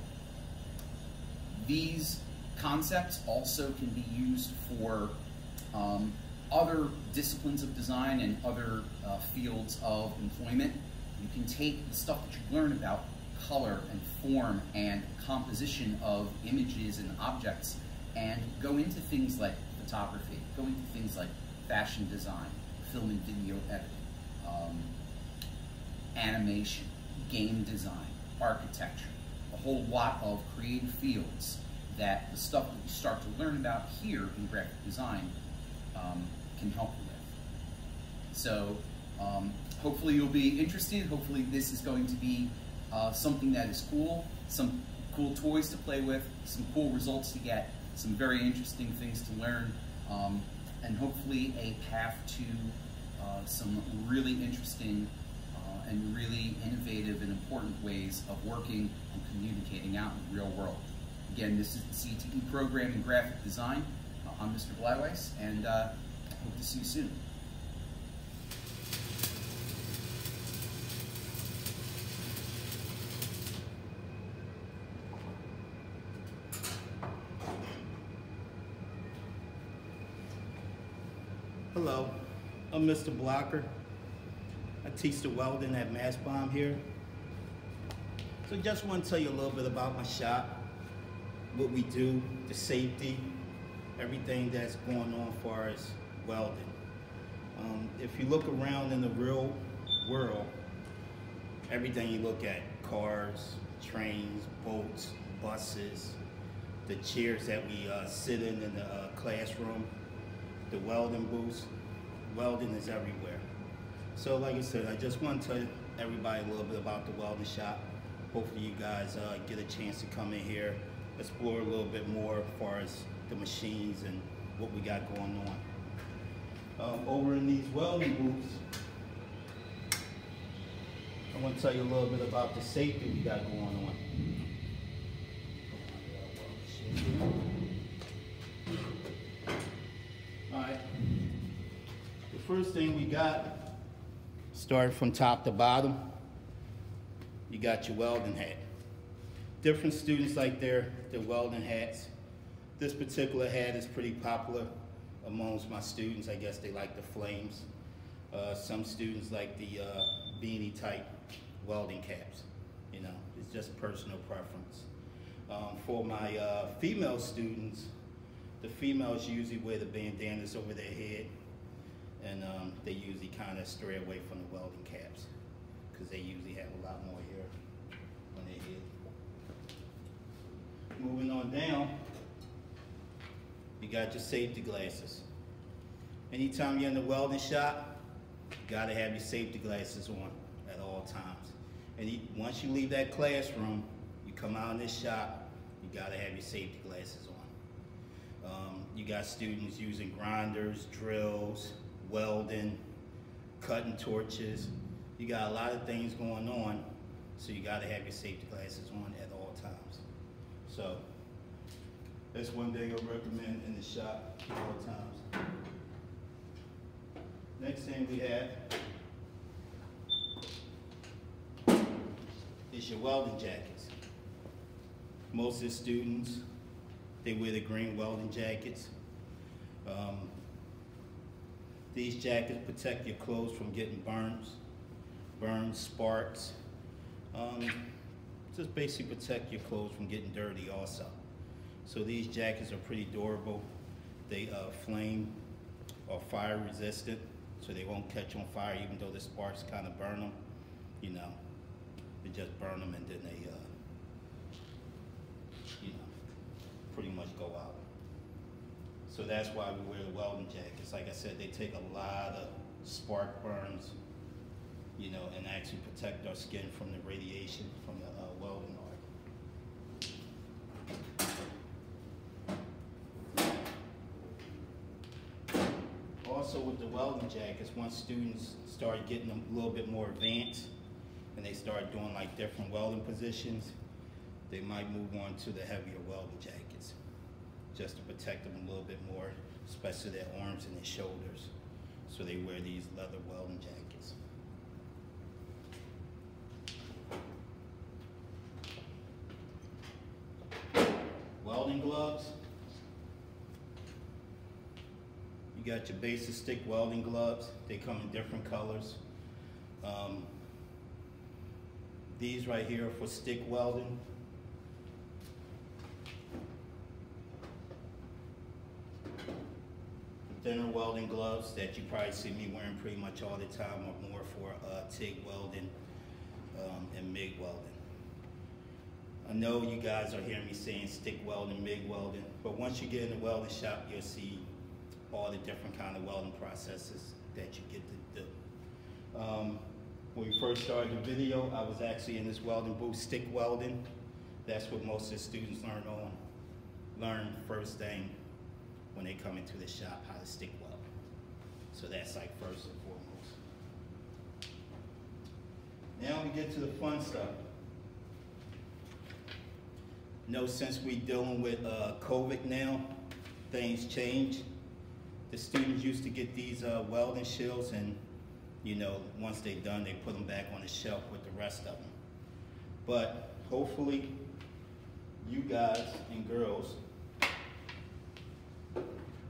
These concepts also can be used for um, other disciplines of design and other uh, fields of employment. You can take the stuff that you learn about color and form and composition of images and objects and go into things like photography, go into things like fashion design, film and video editing, um, animation, game design, architecture, a whole lot of creative fields that the stuff that you start to learn about here in graphic design um, can help you with. So um, hopefully you'll be interested. Hopefully this is going to be uh, something that is cool, some cool toys to play with, some cool results to get, some very interesting things to learn, um, and hopefully a path to uh, some really interesting uh, and really innovative and important ways of working and communicating out in the real world. Again, this is the CTE program in graphic design. I'm Mr. Bleiweiss, and uh, hope to see you soon. Hello, I'm Mr. Blocker. I teach the welding at Mastbaum here. So just want to tell you a little bit about my shop, what we do, the safety, everything that's going on for us welding. Um, if you look around in the real world, everything you look at, cars, trains, boats, buses, the chairs that we uh, sit in in the uh, classroom, the welding booths. Welding is everywhere. So like I said, I just want to tell everybody a little bit about the welding shop. Hopefully you guys uh, get a chance to come in here, explore a little bit more as far as the machines and what we got going on. Um, over in these welding booths, I want to tell you a little bit about the safety we got going on. The first thing we got, starting from top to bottom, you got your welding hat. Different students like their, their welding hats. This particular hat is pretty popular amongst my students. I guess they like the flames. Uh, some students like the uh, beanie type welding caps. You know, it's just personal preference. Um, for my uh, female students, the females usually wear the bandanas over their head and um, they usually kind of stray away from the welding caps because they usually have a lot more hair on their head. Moving on down, you got your safety glasses. Anytime you're in the welding shop, you gotta have your safety glasses on at all times. And you, once you leave that classroom, you come out in this shop, you gotta have your safety glasses on. Um, you got students using grinders, drills, welding, cutting torches. You got a lot of things going on, so you gotta have your safety glasses on at all times. So, that's one thing I recommend in the shop at all times. Next thing we have is your welding jackets. Most of the students, they wear the green welding jackets. Um, these jackets protect your clothes from getting burns, burns, sparks. Um, just basically protect your clothes from getting dirty also. So these jackets are pretty durable. They uh, flame or fire resistant, so they won't catch on fire even though the sparks kind of burn them. You know, they just burn them and then they uh, you know, pretty much go out. So that's why we wear the welding jackets. Like I said, they take a lot of spark burns, you know, and actually protect our skin from the radiation from the uh, welding arc. Also with the welding jackets, once students start getting a little bit more advanced and they start doing like different welding positions, they might move on to the heavier welding jackets just to protect them a little bit more, especially their arms and their shoulders. So they wear these leather welding jackets. Welding gloves. You got your basic stick welding gloves. They come in different colors. Um, these right here are for stick welding. Thinner welding gloves that you probably see me wearing pretty much all the time are more for uh, TIG welding um, and MIG welding. I know you guys are hearing me saying stick welding, MIG welding, but once you get in the welding shop, you'll see all the different kind of welding processes that you get to do. Um, when we first started the video, I was actually in this welding booth, stick welding. That's what most of the students learn on, learn first thing when they come into the shop how to stick weld. So that's like first and foremost. Now we get to the fun stuff. No, since we're dealing with uh, COVID now, things change. The students used to get these uh, welding shields and you know, once they're done, they put them back on the shelf with the rest of them. But hopefully, you guys and girls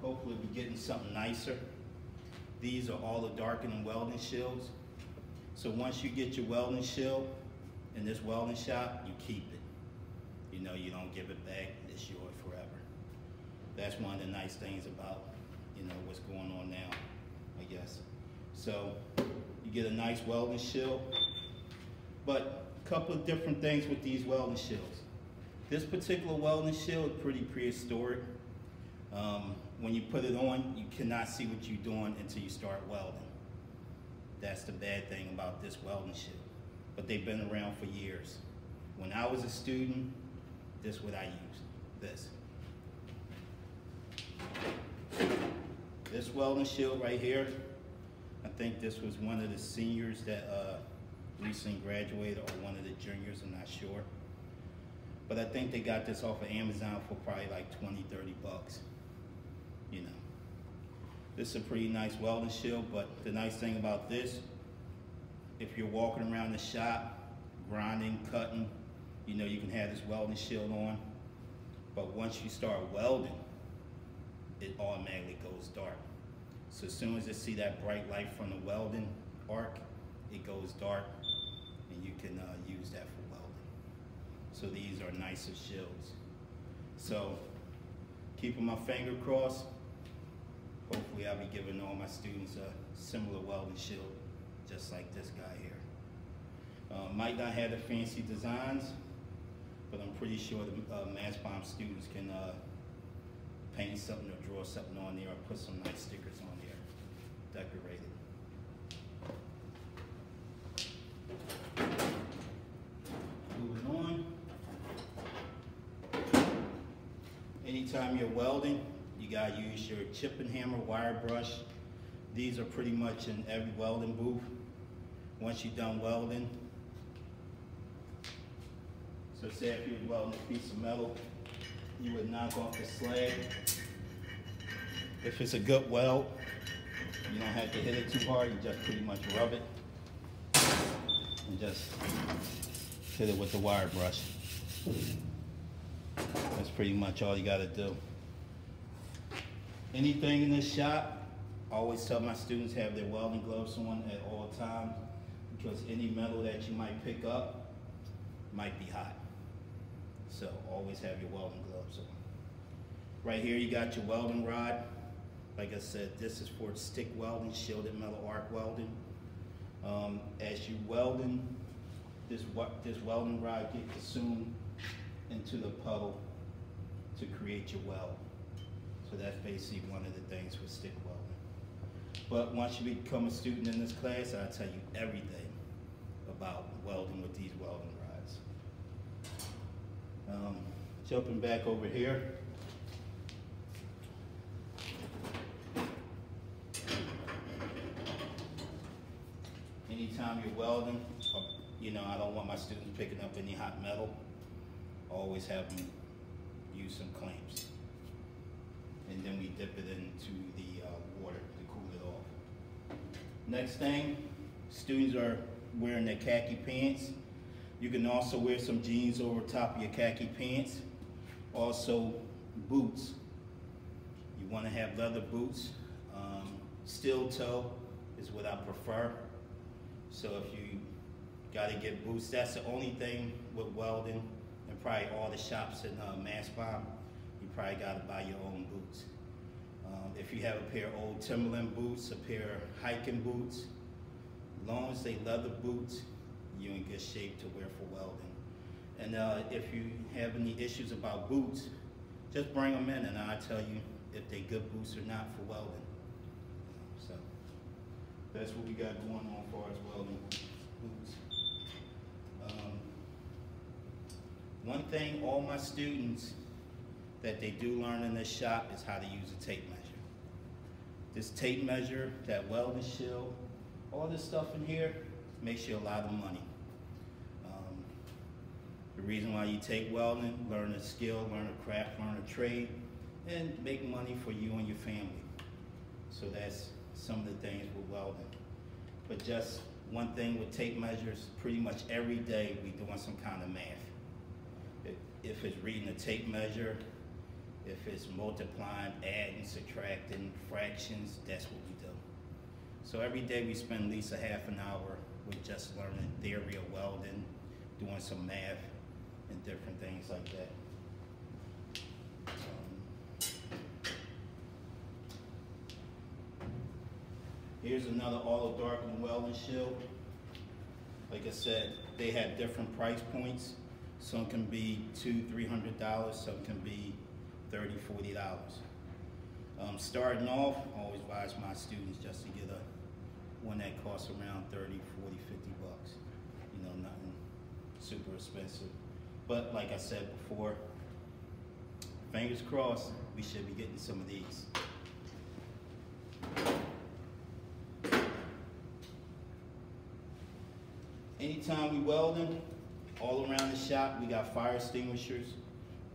Hopefully we're getting something nicer. These are all the darkening welding shields. So once you get your welding shield in this welding shop, you keep it. You know, you don't give it back, it's yours forever. That's one of the nice things about, you know, what's going on now, I guess. So you get a nice welding shield, but a couple of different things with these welding shields. This particular welding shield is pretty prehistoric. Um, when you put it on, you cannot see what you're doing until you start welding. That's the bad thing about this welding shield. But they've been around for years. When I was a student, this is what I used, this. This welding shield right here, I think this was one of the seniors that uh, recently graduated or one of the juniors, I'm not sure. But I think they got this off of Amazon for probably like 20, 30 bucks you know. This is a pretty nice welding shield, but the nice thing about this, if you're walking around the shop, grinding, cutting, you know, you can have this welding shield on. But once you start welding, it automatically goes dark. So as soon as you see that bright light from the welding arc, it goes dark and you can uh, use that for welding. So these are nicer shields. So keeping my finger crossed, hopefully I'll be giving all my students a similar welding shield, just like this guy here. Uh, might not have the fancy designs, but I'm pretty sure the uh, Bomb students can uh, paint something or draw something on there or put some nice stickers on there, decorated. Moving on. Anytime you're welding, you gotta use your chip and hammer wire brush. These are pretty much in every welding booth. Once you're done welding, so say if you're welding a piece of metal, you would knock off the slag. If it's a good weld, you don't have to hit it too hard, you just pretty much rub it and just hit it with the wire brush. That's pretty much all you gotta do anything in this shop, I always tell my students have their welding gloves on at all times because any metal that you might pick up might be hot. So always have your welding gloves on. Right here you got your welding rod. Like I said, this is for stick welding, shielded metal arc welding. Um, as you welding, this, this welding rod get consumed into the puddle to create your weld. So that's basically one of the things with stick welding. But once you become a student in this class, I'll tell you everything about welding with these welding rods. Um, jumping back over here. Anytime you're welding, or, you know, I don't want my students picking up any hot metal. Always have them use some clamps. And then we dip it into the uh, water to cool it off. Next thing, students are wearing their khaki pants. You can also wear some jeans over top of your khaki pants. Also, boots. You want to have leather boots. Um, steel toe is what I prefer. So if you got to get boots, that's the only thing with welding and probably all the shops in uh, Mastbaum, you probably got to buy your own if you have a pair of old Timberland boots, a pair of hiking boots, as long as they leather boots, you're in good shape to wear for welding. And uh, if you have any issues about boots, just bring them in and I'll tell you if they good boots or not for welding. So that's what we got going on for as welding boots. Um, one thing all my students that they do learn in this shop is how to use a tape measure. This tape measure, that welding shield, all this stuff in here makes you a lot of money. Um, the reason why you take welding, learn a skill, learn a craft, learn a trade, and make money for you and your family. So that's some of the things with welding. But just one thing with tape measures, pretty much every day we doing some kind of math. If it's reading a tape measure, if it's multiplying, adding, subtracting, fractions, that's what we do. So every day we spend at least a half an hour with just learning theory of welding, doing some math and different things like that. Um, here's another auto darkening welding shield. Like I said, they have different price points. Some can be two, three hundred dollars, some can be 30 $40. Um, starting off, I always advise my students just to get a one that costs around 30, 40, 50 bucks. You know, nothing super expensive. But like I said before, fingers crossed, we should be getting some of these. Anytime we welding, all around the shop, we got fire extinguishers,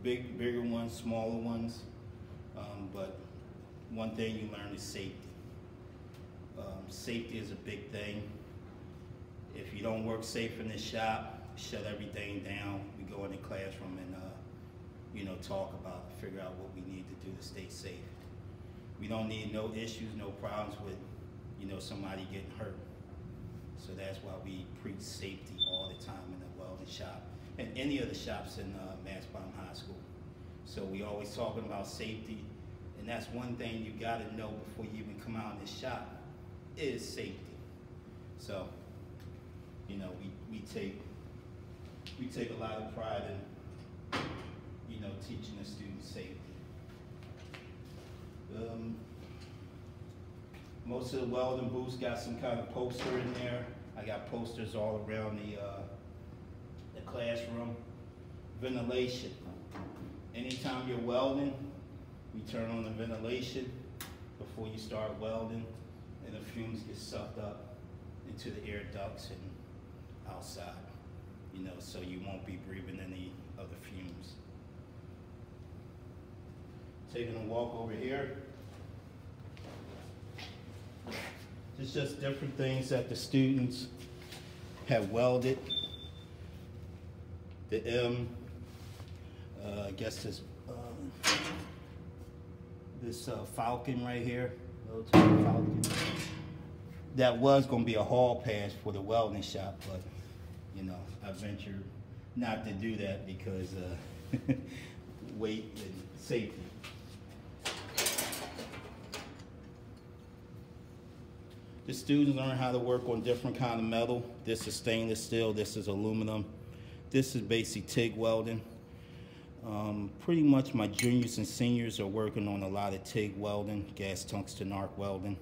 big, bigger ones, smaller ones. Um, but one thing you learn is safety. Um, safety is a big thing. If you don't work safe in the shop, shut everything down. We go in the classroom and, uh, you know, talk about, figure out what we need to do to stay safe. We don't need no issues, no problems with, you know, somebody getting hurt. So that's why we preach safety all the time in the welding shop and any of the shops in uh, Mastbaum High School. So we always talking about safety, and that's one thing you gotta know before you even come out in the shop, is safety. So, you know, we, we take we take a lot of pride in, you know, teaching the students safety. Um, most of the welding booths got some kind of poster in there. I got posters all around the uh, classroom. Ventilation. Anytime you're welding, we turn on the ventilation before you start welding, and the fumes get sucked up into the air ducts and outside, you know, so you won't be breathing any of the fumes. Taking a walk over here. It's just different things that the students have welded. The M, uh, I guess this, um, this uh, Falcon right here, Falcon. That was gonna be a hall pass for the welding shop, but you know, I ventured not to do that because uh, weight and safety. The students learn how to work on different kind of metal. This is stainless steel, this is aluminum. This is basically TIG welding. Um, pretty much my juniors and seniors are working on a lot of TIG welding, gas tungsten arc welding.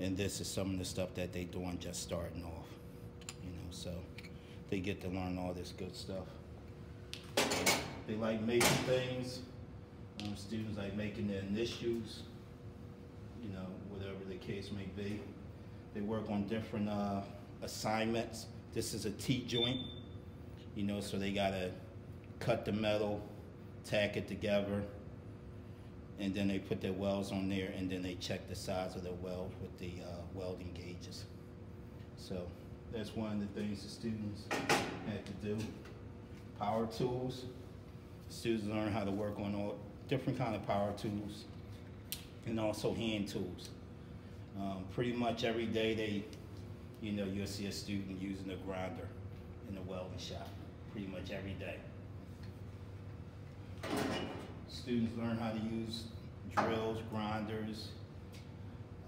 And this is some of the stuff that they're doing just starting off. You know, so they get to learn all this good stuff. They like making things. Um, students like making their initials, you know, whatever the case may be. They work on different uh, assignments. This is a T-joint, you know, so they gotta cut the metal, tack it together, and then they put their welds on there, and then they check the size of the weld with the uh, welding gauges. So that's one of the things the students had to do. Power tools. Students learn how to work on all different kind of power tools, and also hand tools. Um, pretty much every day they, you know, you'll see a student using a grinder in the welding shop, pretty much every day. Students learn how to use drills, grinders,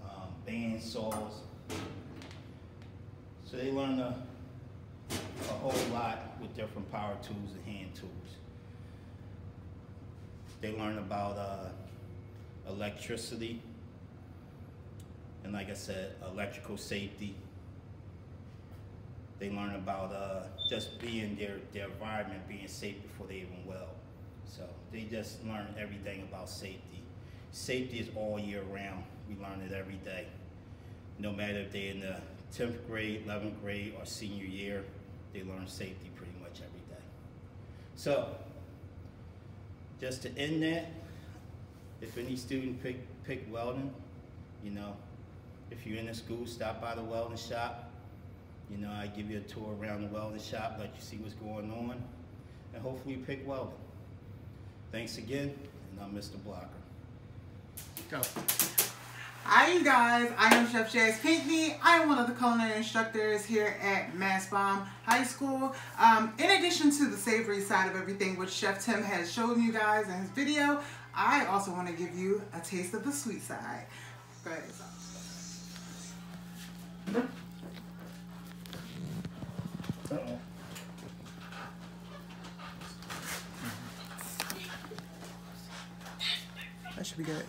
um, band saws. So they learn a, a whole lot with different power tools and hand tools. They learn about uh, electricity, and like I said, electrical safety. They learn about uh, just being their, their environment, being safe before they even weld. So they just learn everything about safety. Safety is all year round. We learn it every day. No matter if they're in the 10th grade, 11th grade, or senior year, they learn safety pretty much every day. So, just to end that, if any student pick, pick welding, you know, if you're in the school, stop by the welding shop. You know, I give you a tour around the welding shop, let you see what's going on, and hopefully you pick welding. Thanks again, and I'm Mr. Blocker. Go. Hi you guys, I am Chef Jazz Pinkney. I am one of the culinary instructors here at Mastbaum High School. Um, in addition to the savory side of everything, which Chef Tim has shown you guys in his video, I also want to give you a taste of the sweet side. Go ahead, -oh. That should be good.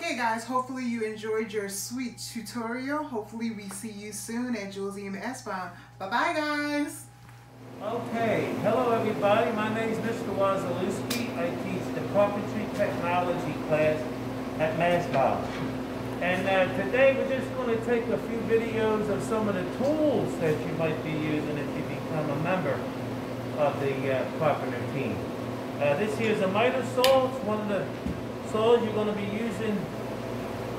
Okay guys, hopefully you enjoyed your sweet tutorial. Hopefully we see you soon at Jules Josie Mastbaum. Bye-bye guys. Okay, hello everybody. My name is Mr. Wazalewski. I teach the carpentry technology class at Mastbaum. And uh, today we're just going to take a few videos of some of the tools that you might be using if you become a member of the uh, carpenter team. Uh, this here is a miter saw. It's one of the saws you're going to be using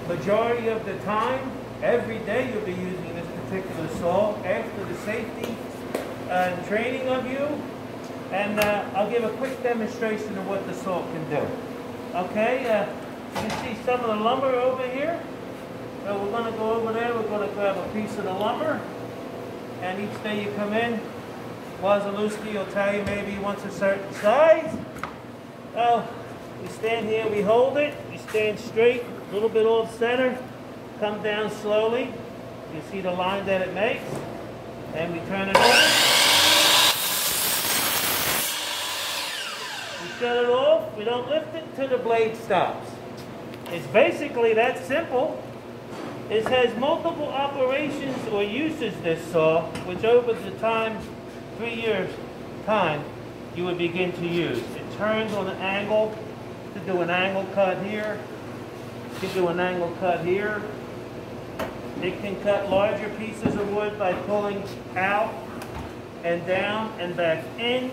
majority of the time. Every day you'll be using this particular saw after the safety and training of you. And uh, I'll give a quick demonstration of what the saw can do. Okay, uh, you can see some of the lumber over here. So we're going to go over there, we're going to grab a piece of the lumber. And each day you come in, Wazalewski will tell you maybe he wants a certain size. Well, we stand here, we hold it, we stand straight, a little bit off center, come down slowly. You see the line that it makes. And we turn it over. We shut it off, we don't lift it until the blade stops. It's basically that simple. It has multiple operations or uses, this saw, which over the time, three years time, you would begin to use. It turns on an angle to do an angle cut here, to do an angle cut here. It can cut larger pieces of wood by pulling out and down and back in.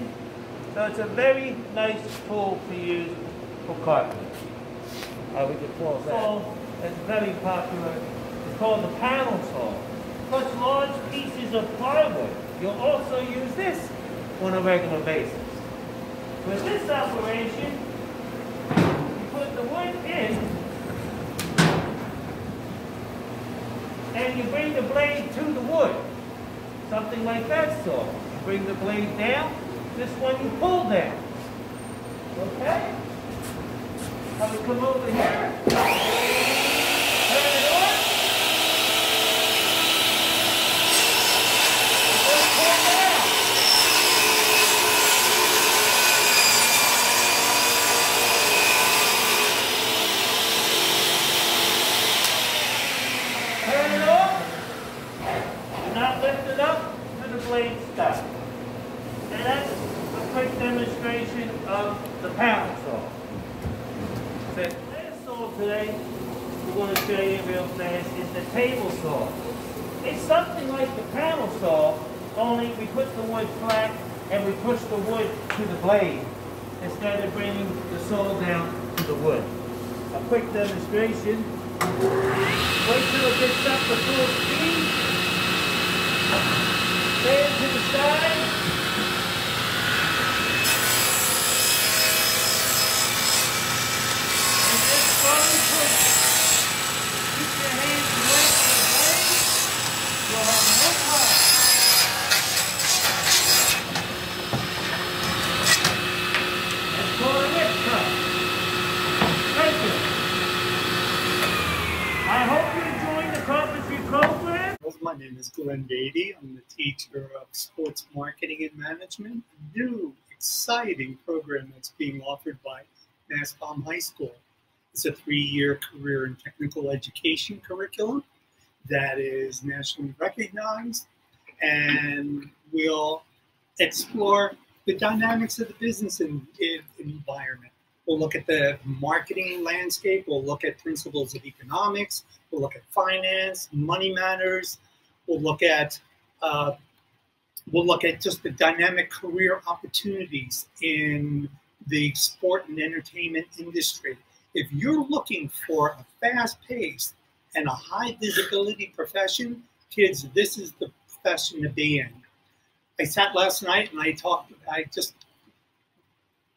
So it's a very nice tool to use for carpentry. We could call that. It's very popular. It's called the panel saw. Cuts large pieces of plywood. You'll also use this on a regular basis. With this operation, put the wood in and you bring the blade to the wood. Something like that saw. You bring the blade down, this one you pull down. Okay? I will come over here. Turn it on. and then pull down. Turn it off. Do not lift it up to the blade stop. And that's a quick demonstration of the panel saw. The last saw today we're going to show you real fast is the table saw. It's something like the panel saw, only we put the wood flat and we push the wood to the blade instead of bringing the saw down to the wood. A quick demonstration. Wait till it gets up to full speed. Stand to the side. And just slowly push. Keep your hands away from the blade. You'll have no problem. It's called a whip cut. Thank you. I hope you enjoyed the carpentry program. Well, my name is Glenn Beatty. Teacher of sports marketing and management, a new, exciting program that's being offered by Mastbaum High School. It's a three year career and technical education curriculum that is nationally recognized and will explore the dynamics of the business in, in, environment. We'll look at the marketing landscape, we'll look at principles of economics, we'll look at finance, money matters, we'll look at uh, we'll look at just the dynamic career opportunities in the sport and entertainment industry. If you're looking for a fast-paced and a high visibility profession, kids, this is the profession to be in. I sat last night and I talked, I just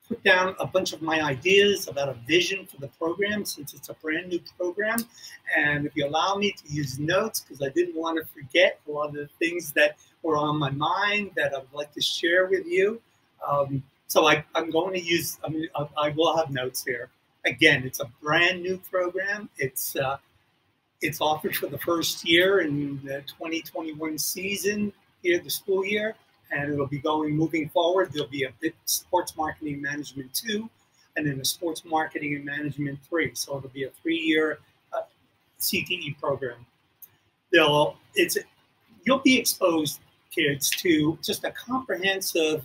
put down a bunch of my ideas about a vision for the program since it's a brand new program. And if you allow me to use notes, because I didn't want to forget a lot of the things that were on my mind that I would like to share with you. Um, so I, I'm going to use, I mean, I, I will have notes here. Again, it's a brand new program. It's uh, it's offered for the first year in the 2021 season here, the school year, and it'll be going moving forward. There'll be a sports marketing management two, and then a sports marketing and management three. So it'll be a three-year uh, CTE program. They'll it's you'll be exposed, kids, to just a comprehensive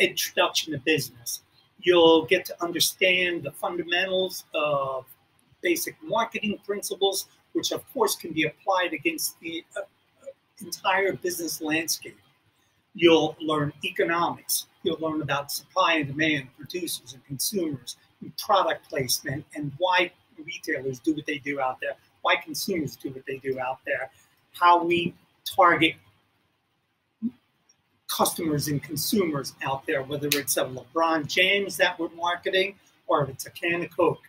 introduction to business. You'll get to understand the fundamentals of basic marketing principles, which of course can be applied against the uh, entire business landscape. You'll learn economics. You'll learn about supply and demand, producers and consumers, and product placement, and why retailers do what they do out there, why consumers do what they do out there, how we target customers and consumers out there, whether it's a LeBron James that we're marketing or if it's a can of Coke.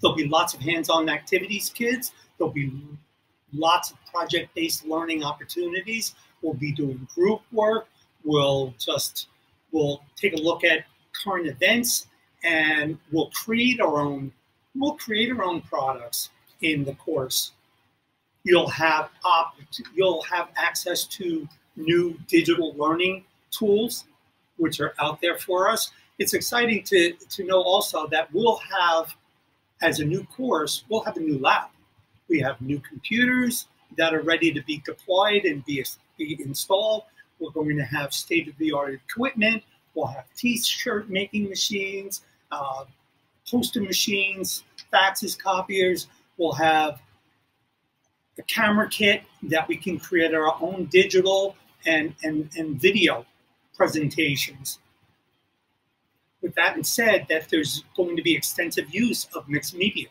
There'll be lots of hands-on activities, kids. There'll be lots of project-based learning opportunities. We'll be doing group work. We'll just we'll take a look at current events and we'll create our own we'll create our own products in the course. You'll have op, you'll have access to new digital learning tools which are out there for us. It's exciting to, to know also that we'll have, as a new course, we'll have a new lab. We have new computers that are ready to be deployed and be, be installed. We're going to have state-of-the-art equipment. We'll have t-shirt making machines, uh, poster machines, faxes, copiers. We'll have a camera kit that we can create our own digital and, and, and video presentations. With that said, that there's going to be extensive use of mixed media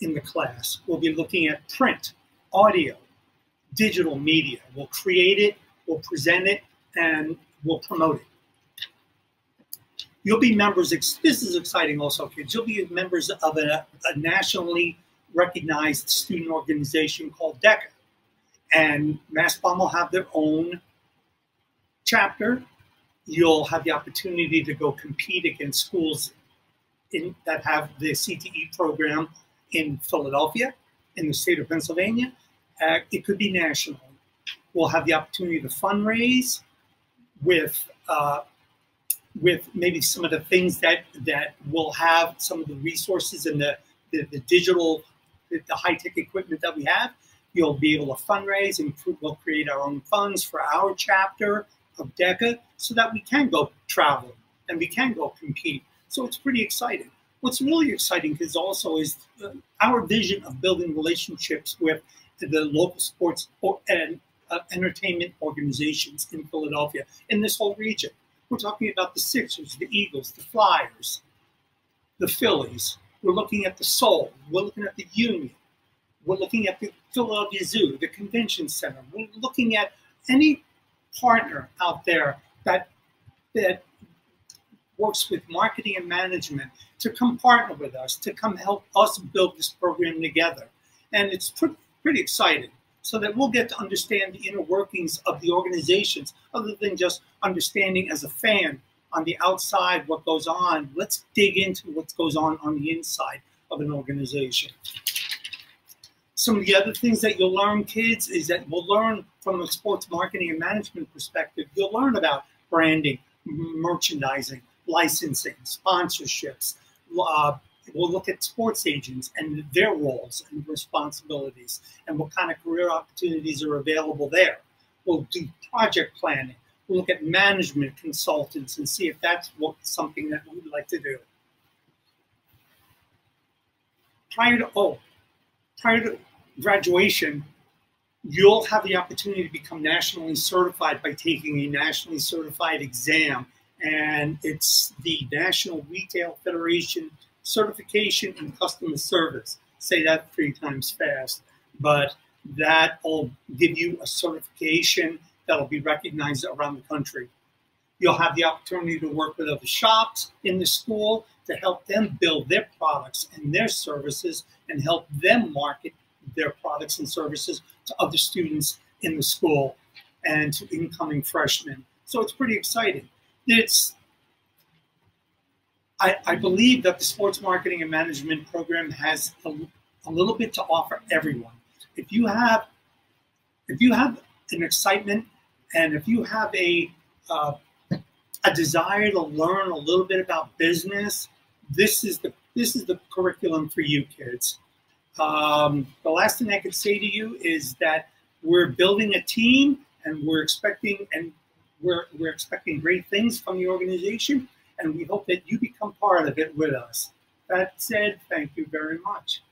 in the class. We'll be looking at print, audio, digital media. We'll create it, we'll present it, and we'll promote it. You'll be members, this is exciting also, kids. You'll be members of a, a nationally recognized student organization called DECA. And Mastbaum will have their own chapter. You'll have the opportunity to go compete against schools in, that have the CTE program in Philadelphia, in the state of Pennsylvania. Uh, it could be national. We'll have the opportunity to fundraise with uh, with maybe some of the things that that will have some of the resources and the, the, the digital, the, the high tech equipment that we have. You'll be able to fundraise and we'll create our own funds for our chapter of DECA so that we can go travel and we can go compete. So it's pretty exciting. What's really exciting is also is our vision of building relationships with the local sports and uh, entertainment organizations in Philadelphia in this whole region. We're talking about the Sixers, the Eagles, the Flyers, the Phillies. We're looking at the Soul. We're looking at the Union. We're looking at the Philadelphia Zoo, the Convention Center. We're looking at any partner out there that that works with marketing and management to come partner with us, to come help us build this program together. And it's pretty, pretty exciting so that we'll get to understand the inner workings of the organizations other than just understanding as a fan on the outside what goes on. Let's dig into what goes on on the inside of an organization. Some of the other things that you'll learn, kids, is that we'll learn from a sports marketing and management perspective. You'll learn about branding, merchandising, licensing, sponsorships. Uh, we'll look at sports agents and their roles and responsibilities and what kind of career opportunities are available there. We'll do project planning. We'll look at management consultants and see if that's what, something that we'd like to do. Prior to, oh, prior to graduation, you'll have the opportunity to become nationally certified by taking a nationally certified exam. And it's the National Retail Federation Certification in Customer Service. Say that three times fast. But that will give you a certification that will be recognized around the country. You'll have the opportunity to work with other shops in the school to help them build their products and their services and help them market their products and services to other students in the school and to incoming freshmen. So it's pretty exciting. It's I, I believe that the sports marketing and management program has a, a little bit to offer everyone. If you have if you have an excitement and if you have a uh, a desire to learn a little bit about business this is the this is the curriculum for you kids. Um, the last thing I can say to you is that we're building a team and we're expecting and we're, we're expecting great things from the organization and we hope that you become part of it with us. That said, thank you very much.